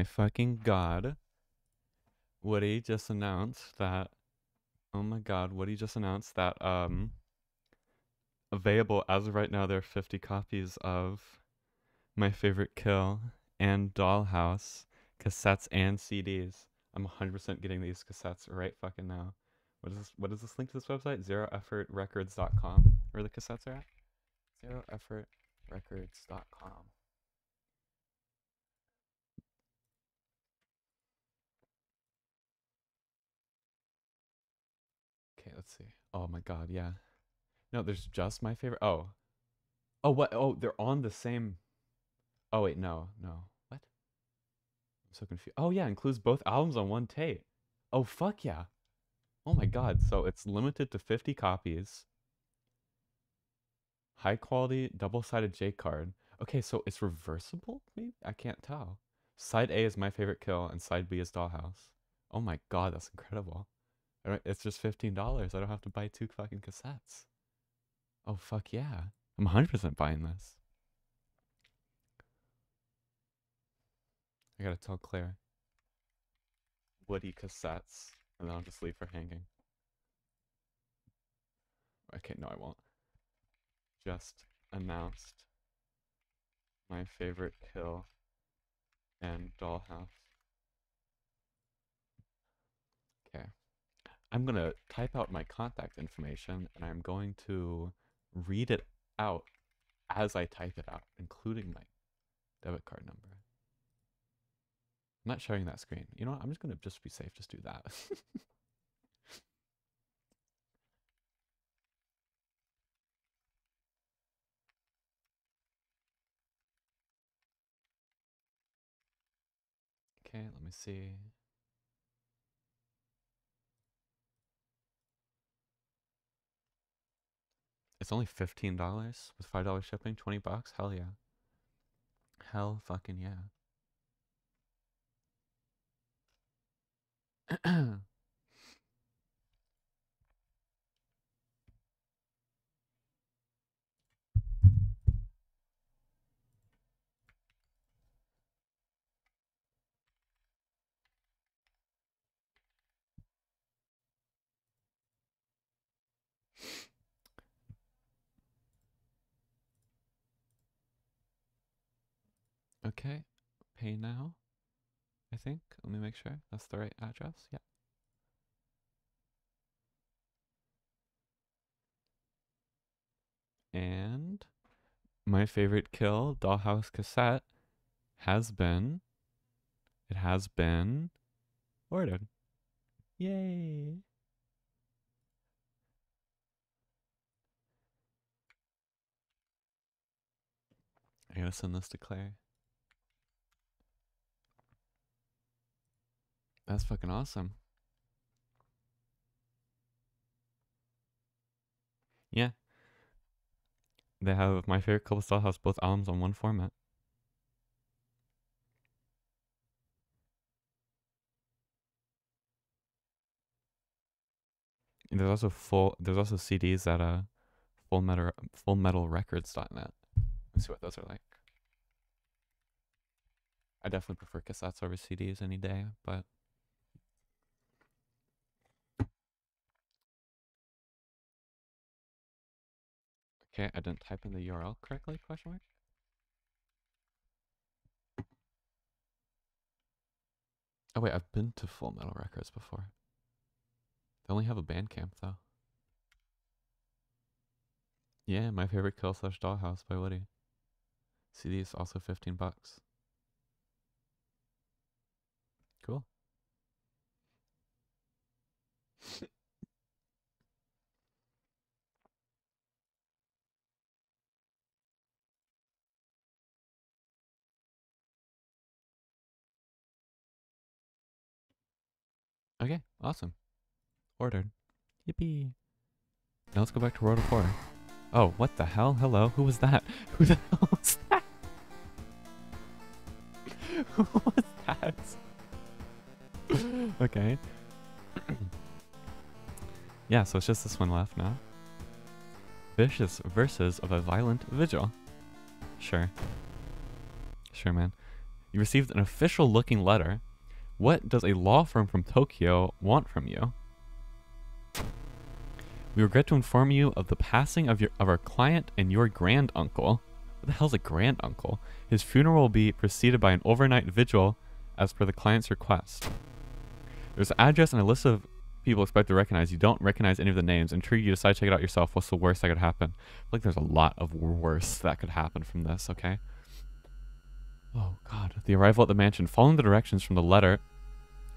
My fucking god. Woody just announced that Oh my god, Woody just announced that um available as of right now there are 50 copies of My Favorite Kill and Dollhouse cassettes and CDs. I'm 100% getting these cassettes right fucking now. What is this what is this link to this website? zeroeffortrecords.com where the cassettes are at? zeroeffortrecords.com. let's see. Oh my god, yeah. No, there's just my favorite. Oh. Oh, what? Oh, they're on the same. Oh, wait, no, no. What? I'm so confused. Oh, yeah, includes both albums on one tape. Oh, fuck yeah. Oh my god, so it's limited to 50 copies. High quality double sided J card. Okay, so it's reversible? Maybe? I can't tell. Side A is my favorite kill, and side B is Dollhouse. Oh my god, that's incredible. It's just $15. I don't have to buy two fucking cassettes. Oh, fuck yeah. I'm 100% buying this. I gotta tell Claire. Woody cassettes. And then I'll just leave her hanging. Okay, no, I won't. Just announced my favorite kill and dollhouse. Okay. I'm going to type out my contact information and I'm going to read it out as I type it out, including my debit card number. I'm not sharing that screen. You know what? I'm just going to just be safe. Just do that. okay, let me see. It's only $15 with $5 shipping, 20 bucks? Hell yeah. Hell fucking yeah. Okay, pay now. I think. Let me make sure that's the right address. Yeah. And my favorite kill, Dollhouse cassette, has been. It has been ordered. Yay! I gotta send this to Claire. That's fucking awesome. Yeah. They have my favorite Kill slash Dollhouse both albums on one format. And there's also full there's also CDs at uh full metal full metal records.net. Let's see what those are like. I definitely prefer cassettes over CDs any day, but Okay, I didn't type in the URL correctly, question mark? Oh wait, I've been to Full Metal Records before. They only have a Bandcamp though. Yeah, my favorite Kill slash Dollhouse by Woody. CD is also 15 bucks. Cool. Okay, awesome. Ordered. Yippee. Now let's go back to World of Horror. Oh, what the hell? Hello? Who was that? Who the hell was that? Who was that? okay. yeah, so it's just this one left now. Vicious versus of a violent vigil. Sure. Sure, man. You received an official looking letter what does a law firm from Tokyo want from you? We regret to inform you of the passing of your of our client and your grand uncle. What the hell's a grand uncle? His funeral will be preceded by an overnight vigil as per the client's request. There's an address and a list of people expect to recognize. You don't recognize any of the names. Intrigued, you decide to check it out yourself. What's the worst that could happen? I like there's a lot of worse that could happen from this, okay? Oh god. The arrival at the mansion. Following the directions from the letter,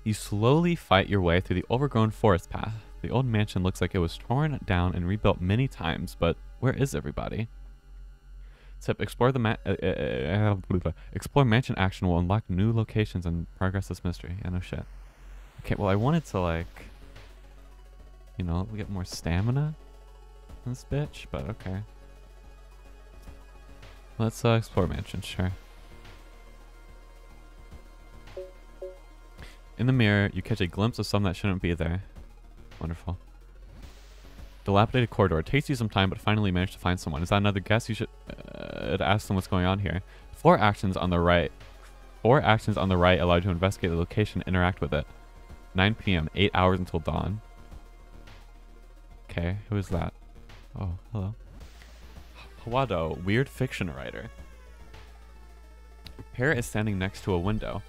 you slowly fight your way through the overgrown forest path. The old mansion looks like it was torn down and rebuilt many times, but where is everybody? Tip: Explore the ma- uh, uh, uh, explore mansion action will unlock new locations and progress this mystery. Yeah, no shit. Okay, well I wanted to like, you know, get more stamina. This bitch, but okay. Let's uh, explore mansion, sure. In the mirror, you catch a glimpse of some that shouldn't be there. Wonderful. Dilapidated corridor. Takes you some time, but finally manage to find someone. Is that another guess? You should uh, ask them what's going on here. Four actions on the right. Four actions on the right allow you to investigate the location interact with it. 9 p.m. 8 hours until dawn. Okay, who is that? Oh, hello. Hawado, weird fiction writer. Parrot is standing next to a window.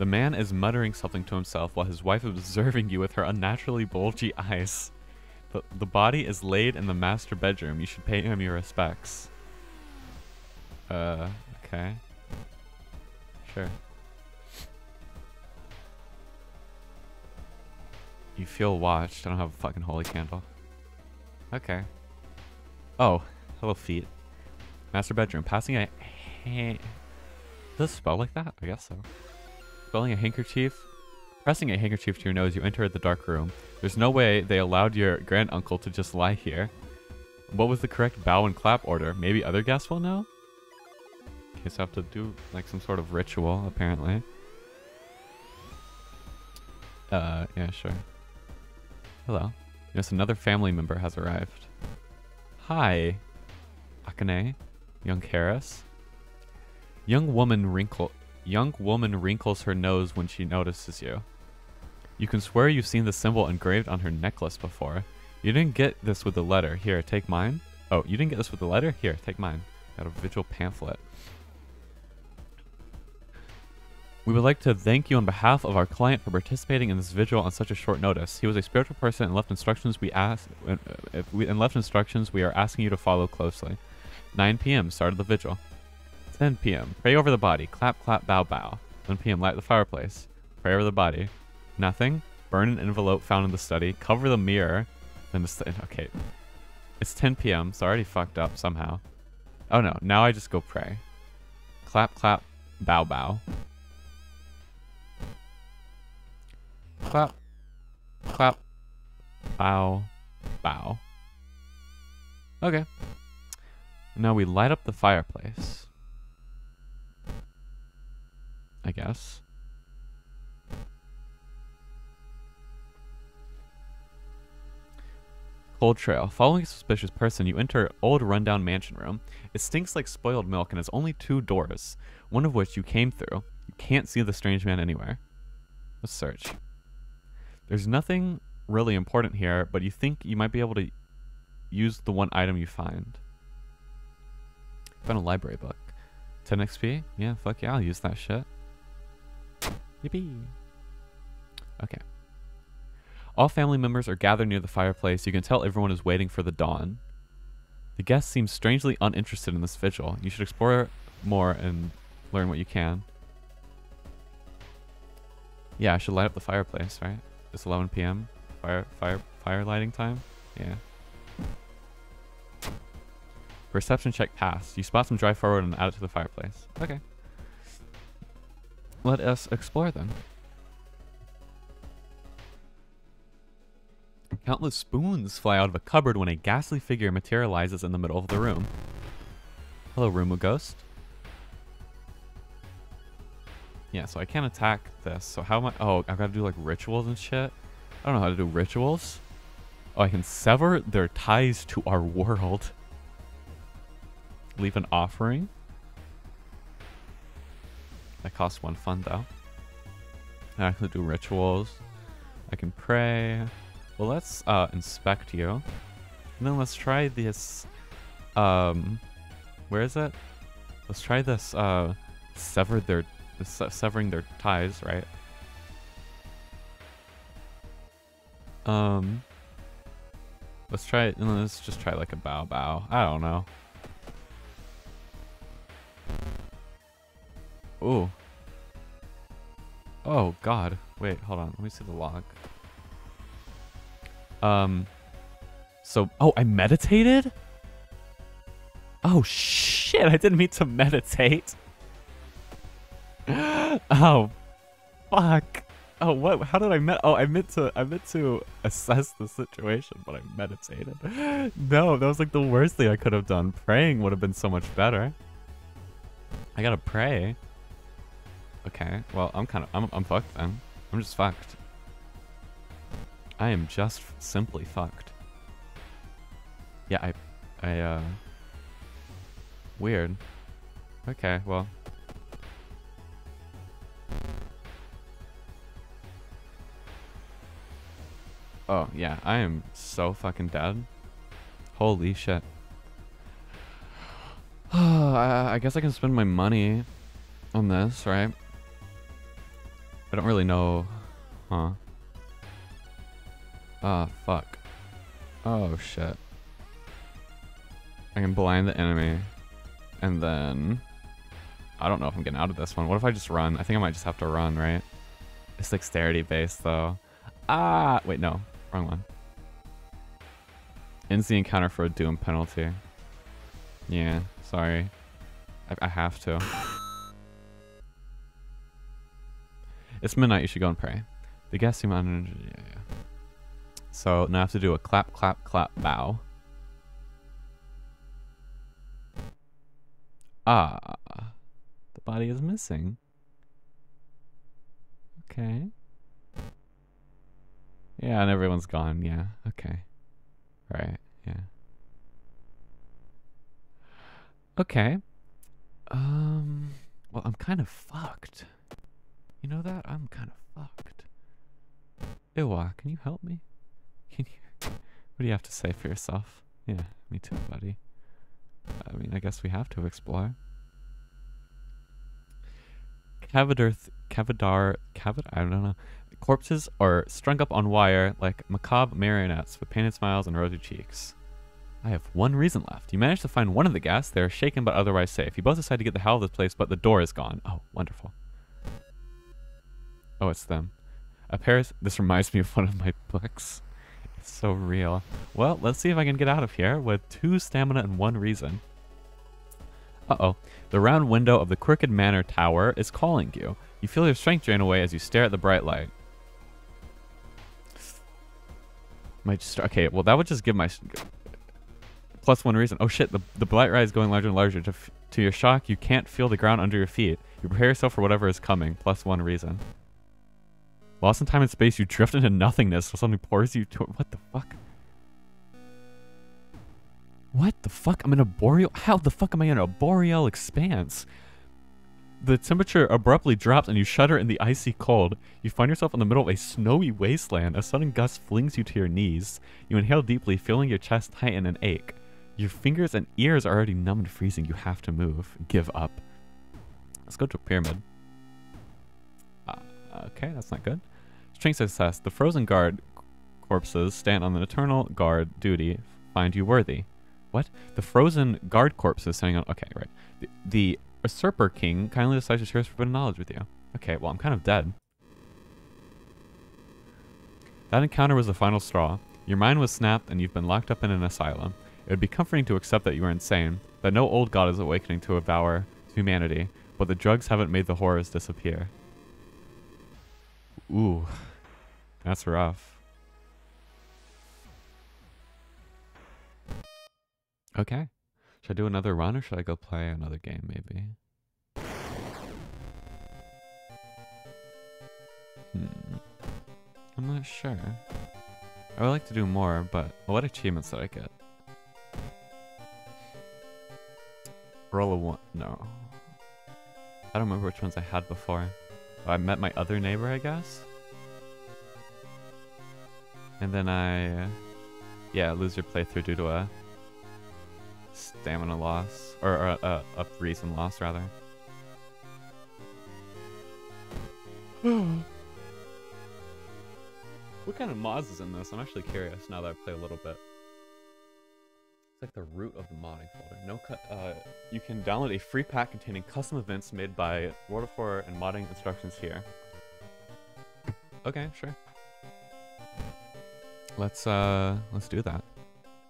The man is muttering something to himself while his wife is observing you with her unnaturally bulgy eyes. The, the body is laid in the master bedroom. You should pay him your respects. Uh, okay. Sure. You feel watched. I don't have a fucking holy candle. Okay. Oh, hello feet. Master bedroom. Passing a... Does it spell like that? I guess so. Spelling a handkerchief. Pressing a handkerchief to your nose, you enter the dark room. There's no way they allowed your grand uncle to just lie here. What was the correct bow and clap order? Maybe other guests will know? Okay, so I have to do like some sort of ritual, apparently. Uh, yeah, sure. Hello. Yes, another family member has arrived. Hi, Akane, young Karis. Young woman wrinkle Young woman wrinkles her nose when she notices you. You can swear you've seen the symbol engraved on her necklace before. You didn't get this with the letter. Here, take mine. Oh, you didn't get this with the letter? Here, take mine. Got a vigil pamphlet. We would like to thank you on behalf of our client for participating in this vigil on such a short notice. He was a spiritual person and left instructions we asked uh, and left instructions we are asking you to follow closely. 9 p.m. start of the vigil. 10 p.m. Pray over the body. Clap, clap, bow, bow. 1 p.m. Light the fireplace. Pray over the body. Nothing. Burn an envelope found in the study. Cover the mirror. Then the okay. It's 10 p.m. So I already fucked up somehow. Oh no. Now I just go pray. Clap, clap, bow, bow. Clap, clap, bow, bow. Okay. Now we light up the fireplace. I guess. Cold trail. Following a suspicious person, you enter an old rundown mansion room. It stinks like spoiled milk and has only two doors, one of which you came through. You can't see the strange man anywhere. Let's search. There's nothing really important here, but you think you might be able to use the one item you find. Found a library book. 10 XP? Yeah, fuck yeah, I'll use that shit. Yippee. Okay. All family members are gathered near the fireplace. You can tell everyone is waiting for the dawn. The guests seem strangely uninterested in this vigil. You should explore more and learn what you can. Yeah, I should light up the fireplace, right? It's 11 p.m. Fire, fire, fire lighting time. Yeah. Perception check passed. You spot some dry firewood and add it to the fireplace. Okay. Let us explore them. Countless spoons fly out of a cupboard when a ghastly figure materializes in the middle of the room. Hello, Rumu Ghost. Yeah, so I can't attack this. So how am I... Oh, I've got to do like rituals and shit. I don't know how to do rituals. Oh, I can sever their ties to our world. Leave an offering. That costs one fun though. I can do rituals. I can pray. Well, let's uh, inspect you. And then let's try this. Um, where is it? Let's try this. Uh, sever their severing their ties, right? Um, let's try. it, Let's just try like a bow bow. I don't know. Ooh. Oh God. Wait, hold on. Let me see the log. Um. So, oh, I meditated. Oh shit! I didn't mean to meditate. oh, fuck. Oh, what? How did I met? Oh, I meant to. I meant to assess the situation, but I meditated. no, that was like the worst thing I could have done. Praying would have been so much better. I gotta pray. Okay. Well, I'm kind of. I'm. I'm fucked then. I'm just fucked. I am just simply fucked. Yeah. I. I. Uh. Weird. Okay. Well. Oh, yeah. I am so fucking dead. Holy shit. I guess I can spend my money on this, right? I don't really know. Huh. Ah, oh, fuck. Oh, shit. I can blind the enemy. And then... I don't know if I'm getting out of this one. What if I just run? I think I might just have to run, right? It's dexterity based, though. Ah! Wait, no. Wrong one. Ends the encounter for a doom penalty. Yeah, sorry. I, I have to. It's midnight, you should go and pray. The guests seem under... Yeah, yeah. So now I have to do a clap, clap, clap, bow. Ah. The body is missing. Okay. Yeah, and everyone's gone. Yeah. Okay. Right. Yeah. Okay. Um. Well, I'm kind of fucked. You know that? I'm kind of fucked. Iwa, can you help me? Can you? What do you have to say for yourself? Yeah, me too, buddy. I mean, I guess we have to explore. Cavadar, Cavadar, Cavad, I don't know. Corpses are strung up on wire like macabre marionettes with painted smiles and rosy cheeks. I have one reason left. You managed to find one of the guests. They are shaken but otherwise safe. You both decide to get the hell out of this place, but the door is gone. Oh, wonderful. Oh, it's them. A Paris. This reminds me of one of my books. It's so real. Well, let's see if I can get out of here with two stamina and one reason. Uh-oh. The round window of the Crooked Manor Tower is calling you. You feel your strength drain away as you stare at the bright light. Might just okay. Well, that would just give my plus one reason. Oh shit! The the blight rise is going larger and larger. To to your shock, you can't feel the ground under your feet. You prepare yourself for whatever is coming. Plus one reason. Lost in time and space, you drift into nothingness. So something pours you to what the fuck? What the fuck? I'm in a boreal. How the fuck am I in a boreal expanse? The temperature abruptly drops and you shudder in the icy cold. You find yourself in the middle of a snowy wasteland. A sudden gust flings you to your knees. You inhale deeply, feeling your chest tighten and ache. Your fingers and ears are already numb and freezing. You have to move. Give up. Let's go to a pyramid. Uh, okay, that's not good. Strength success. The frozen guard corpses stand on the eternal guard duty. Find you worthy. What? The frozen guard corpses standing on... Okay, right. The, the usurper king kindly decides to share his forbidden knowledge with you. Okay, well, I'm kind of dead. That encounter was the final straw. Your mind was snapped and you've been locked up in an asylum. It would be comforting to accept that you are insane, that no old god is awakening to devour humanity, but the drugs haven't made the horrors disappear. Ooh, that's rough. Okay. Should I do another run or should I go play another game maybe? Hmm. I'm not sure. I would like to do more, but what achievements did I get? Roll a one. No. I don't remember which ones I had before. Oh, I met my other neighbor, I guess? And then I... Yeah, lose your playthrough due to a stamina loss. Or, or a, a reason loss, rather. what kind of mods is in this? I'm actually curious now that I play a little bit. It's like the root of the modding folder. No. Uh, you can download a free pack containing custom events made by World of Horror and modding instructions here. Okay, sure. Let's uh, let's do that.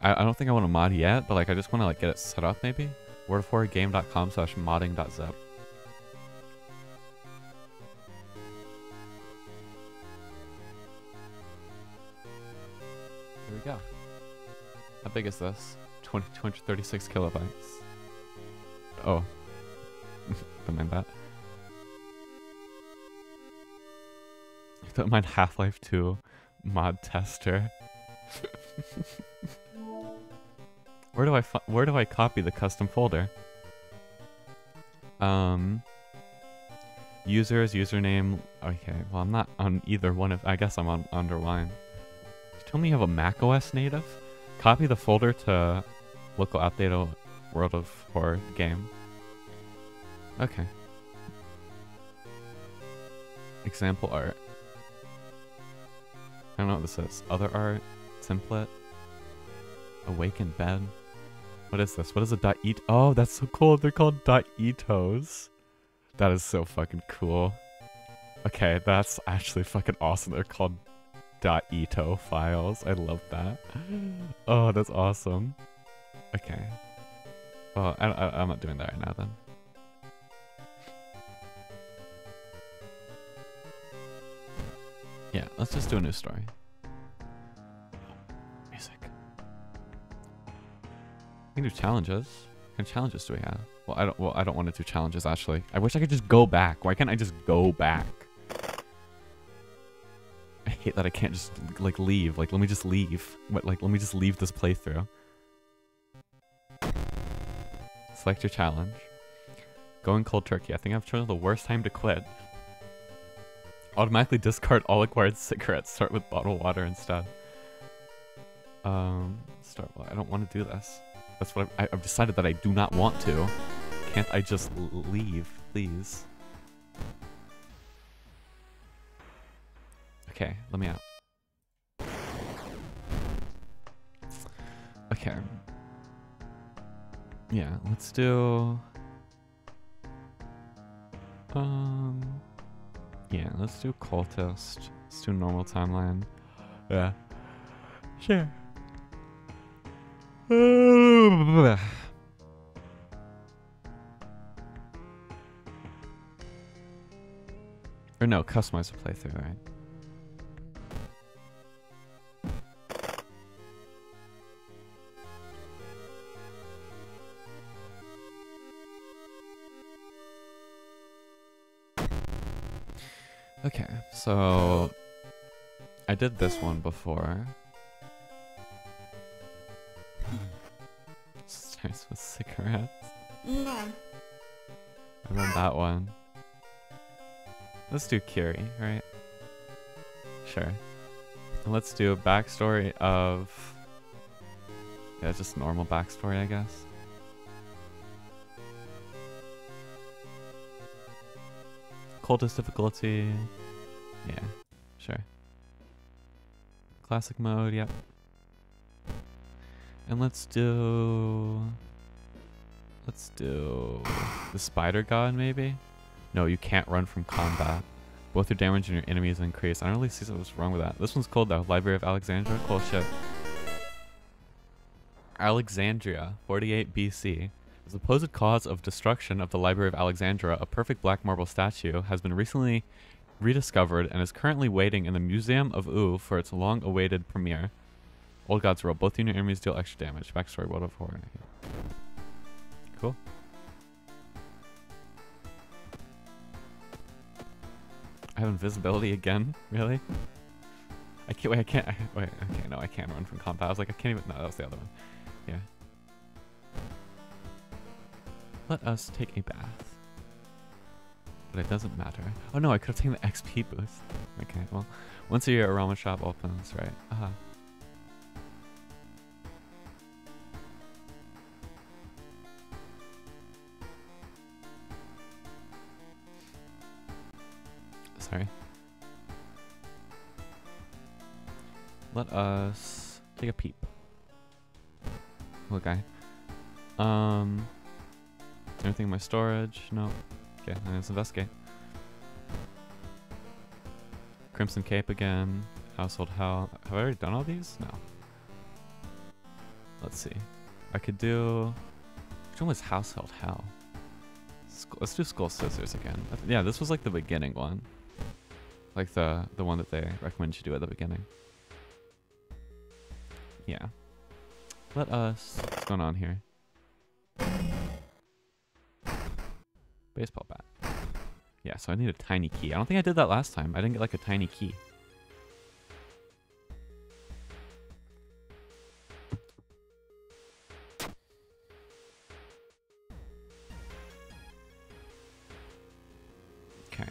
I, I don't think I want to mod yet, but like I just want to like get it set up maybe. Wordofhorrorgame.com slash modding.zip. Here we go. How big is this? 20, 236 kilobytes. Oh. Don't mind that. Don't mind Half-Life 2 mod tester. where do I where do I copy the custom folder? Um, users, username. Okay, well I'm not on either one of. I guess I'm on underline. You told me you have a Mac OS native. Copy the folder to local update World of Horror game. Okay. Example art. I don't know what this is. Other art, template, awakened bed. What is this? What is a eat? Oh, that's so cool. They're called dot etos. That is so fucking cool. Okay, that's actually fucking awesome. They're called eto files. I love that. Oh, that's awesome. Okay. Well, I, I, I'm not doing that right now then. Yeah, let's just do a new story. Music. We can do challenges. What kind of challenges do we have? Well, I don't. Well, I don't want to do challenges. Actually, I wish I could just go back. Why can't I just go back? I hate that I can't just like leave. Like, let me just leave. What? Like, let me just leave this playthrough. Select your challenge. Going cold turkey. I think I've chosen the worst time to quit. Automatically discard all acquired cigarettes. Start with bottled water instead. Um, start. Well, I don't want to do this. That's what I've, I've decided that I do not want to. Can't I just leave, please? Okay, let me out. Okay. Yeah, let's do... Um... Yeah, let's do cultist. Let's do normal timeline. Yeah. Sure. or no, customize the playthrough, right? Okay, so I did this one before. Starts with cigarettes. No. And then that one. Let's do Kirie, right? Sure. And let's do a backstory of... Yeah, just normal backstory, I guess. Coldest difficulty. Yeah, sure. Classic mode, yep. And let's do... Let's do the spider god, maybe? No, you can't run from combat. Both your damage and your enemies increase. I don't really see what's wrong with that. This one's called the Library of Alexandria. Cool shit. Alexandria, 48 BC. The supposed cause of destruction of the Library of Alexandria, a perfect black marble statue, has been recently rediscovered and is currently waiting in the Museum of U for its long-awaited premiere. Old Gods roll. Both unit enemies deal extra damage. Backstory, World of Horror. Cool. I have invisibility again? Really? I can't, wait, I can't, I, wait, okay, no, I can't run from combat. I was like, I can't even, no, that was the other one. Yeah. Let us take a bath. But it doesn't matter. Oh no, I could have taken the XP boost. Okay, well, once a year a ramen shop opens, right? Uh -huh. Sorry. Let us take a peep. Okay. Um, anything in my storage? No. Okay, let's investigate. Crimson Cape again. Household Hell. Have I already done all these? No. Let's see. I could do... Which one was Household Hell? Let's do School Scissors again. Yeah, this was like the beginning one. Like the, the one that they recommend you do at the beginning. Yeah. Let us... What's going on here? Baseball bat. Yeah, so I need a tiny key. I don't think I did that last time. I didn't get like a tiny key. Okay.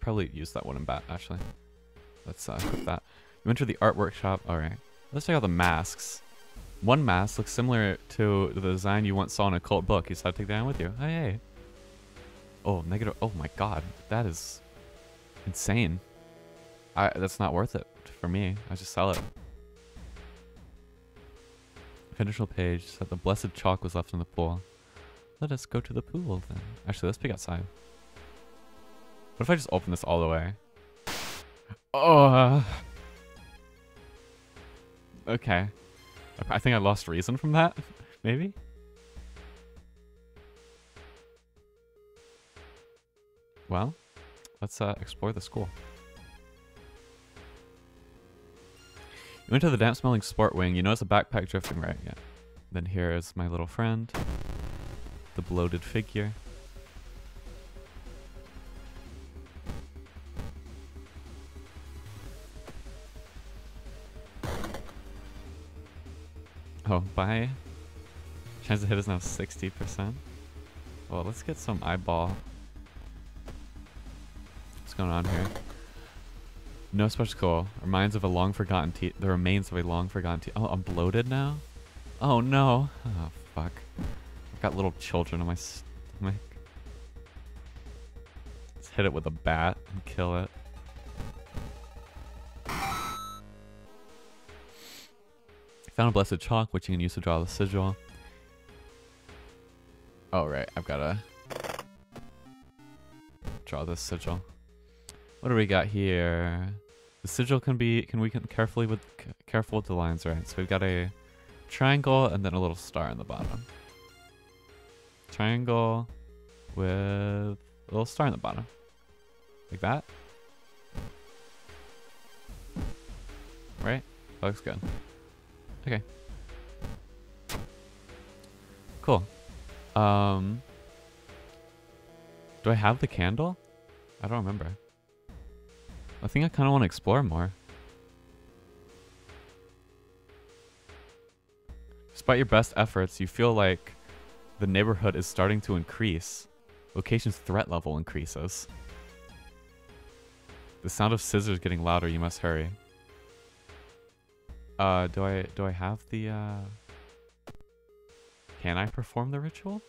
Probably use that wooden bat, actually. Let's uh, equip that. You enter the art workshop. Alright. Let's check out the masks. One mask looks similar to the design you once saw in a cult book. You decided to take that with you. Oh, hey, hey. Oh, negative. Oh my god. That is insane. I That's not worth it for me. I just sell it. Conditional page said the blessed chalk was left in the pool. Let us go to the pool then. Actually, let's peek outside. What if I just open this all the way? Oh. Okay. I think I lost reason from that. Maybe? Well, let's uh, explore the school. You went to the damp-smelling sport wing. You notice a backpack drifting right. Yeah. Then here is my little friend. The bloated figure. Oh, bye. Chance to hit is now 60%. Well, let's get some eyeball. What's going on here? No special goal. Reminds of a long forgotten teeth. The remains of a long forgotten teeth. Oh, I'm bloated now? Oh no. Oh, fuck. I've got little children in my stomach. Let's hit it with a bat and kill it. Found a blessed chalk, which you can use to draw the sigil. Oh, right. I've got to draw this sigil. What do we got here? The sigil can be, can we can carefully with, careful with the lines, right? So we've got a triangle and then a little star in the bottom. Triangle with a little star in the bottom. Like that. Right? That looks good. Okay. Cool. Um, do I have the candle? I don't remember. I think I kind of want to explore more. Despite your best efforts, you feel like the neighborhood is starting to increase. Location's threat level increases. The sound of scissors getting louder, you must hurry. Uh, do I, do I have the, uh... Can I perform the ritual?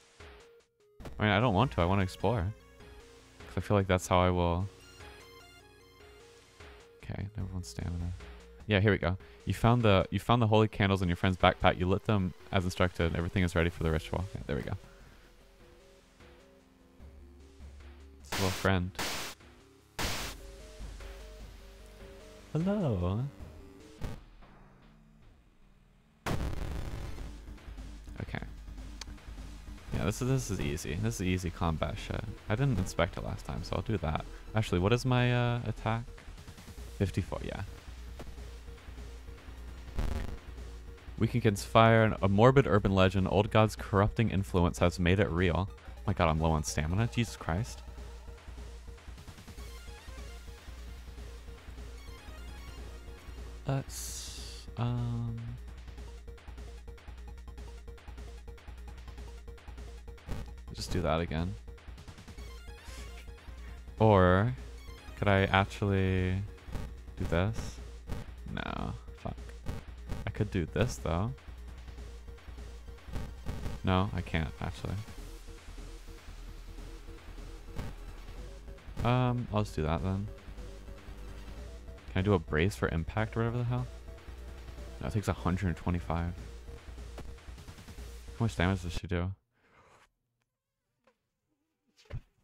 I mean, I don't want to, I want to explore. Because I feel like that's how I will... Okay, everyone's stamina. Yeah, here we go. You found the you found the holy candles in your friend's backpack. You lit them as instructed. And everything is ready for the ritual. There we go. It's a little friend. Hello. This is this is easy. This is easy combat shit. I didn't inspect it last time, so I'll do that. Actually, what is my uh, attack? 54, yeah. Weak against fire, a morbid urban legend, old god's corrupting influence has made it real. Oh my god, I'm low on stamina. Jesus Christ. Let's, um... Just do that again. Or, could I actually do this? No fuck. I could do this, though. No, I can't, actually. Um, I'll just do that then. Can I do a brace for impact or whatever the hell? It takes 125. How much damage does she do?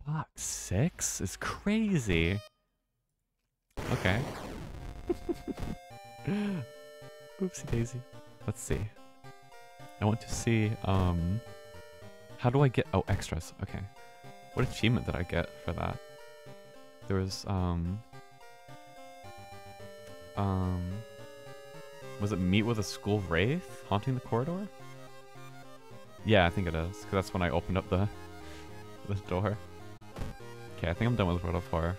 Fuck, six? Is crazy. Okay. Oopsie daisy. Let's see. I want to see, um... How do I get... Oh, extras. Okay. What achievement did I get for that? There was, um... Um... Was it Meet with a School Wraith? Haunting the Corridor? Yeah, I think it is. Because that's when I opened up the, the door. Okay, I think I'm done with World of Horror.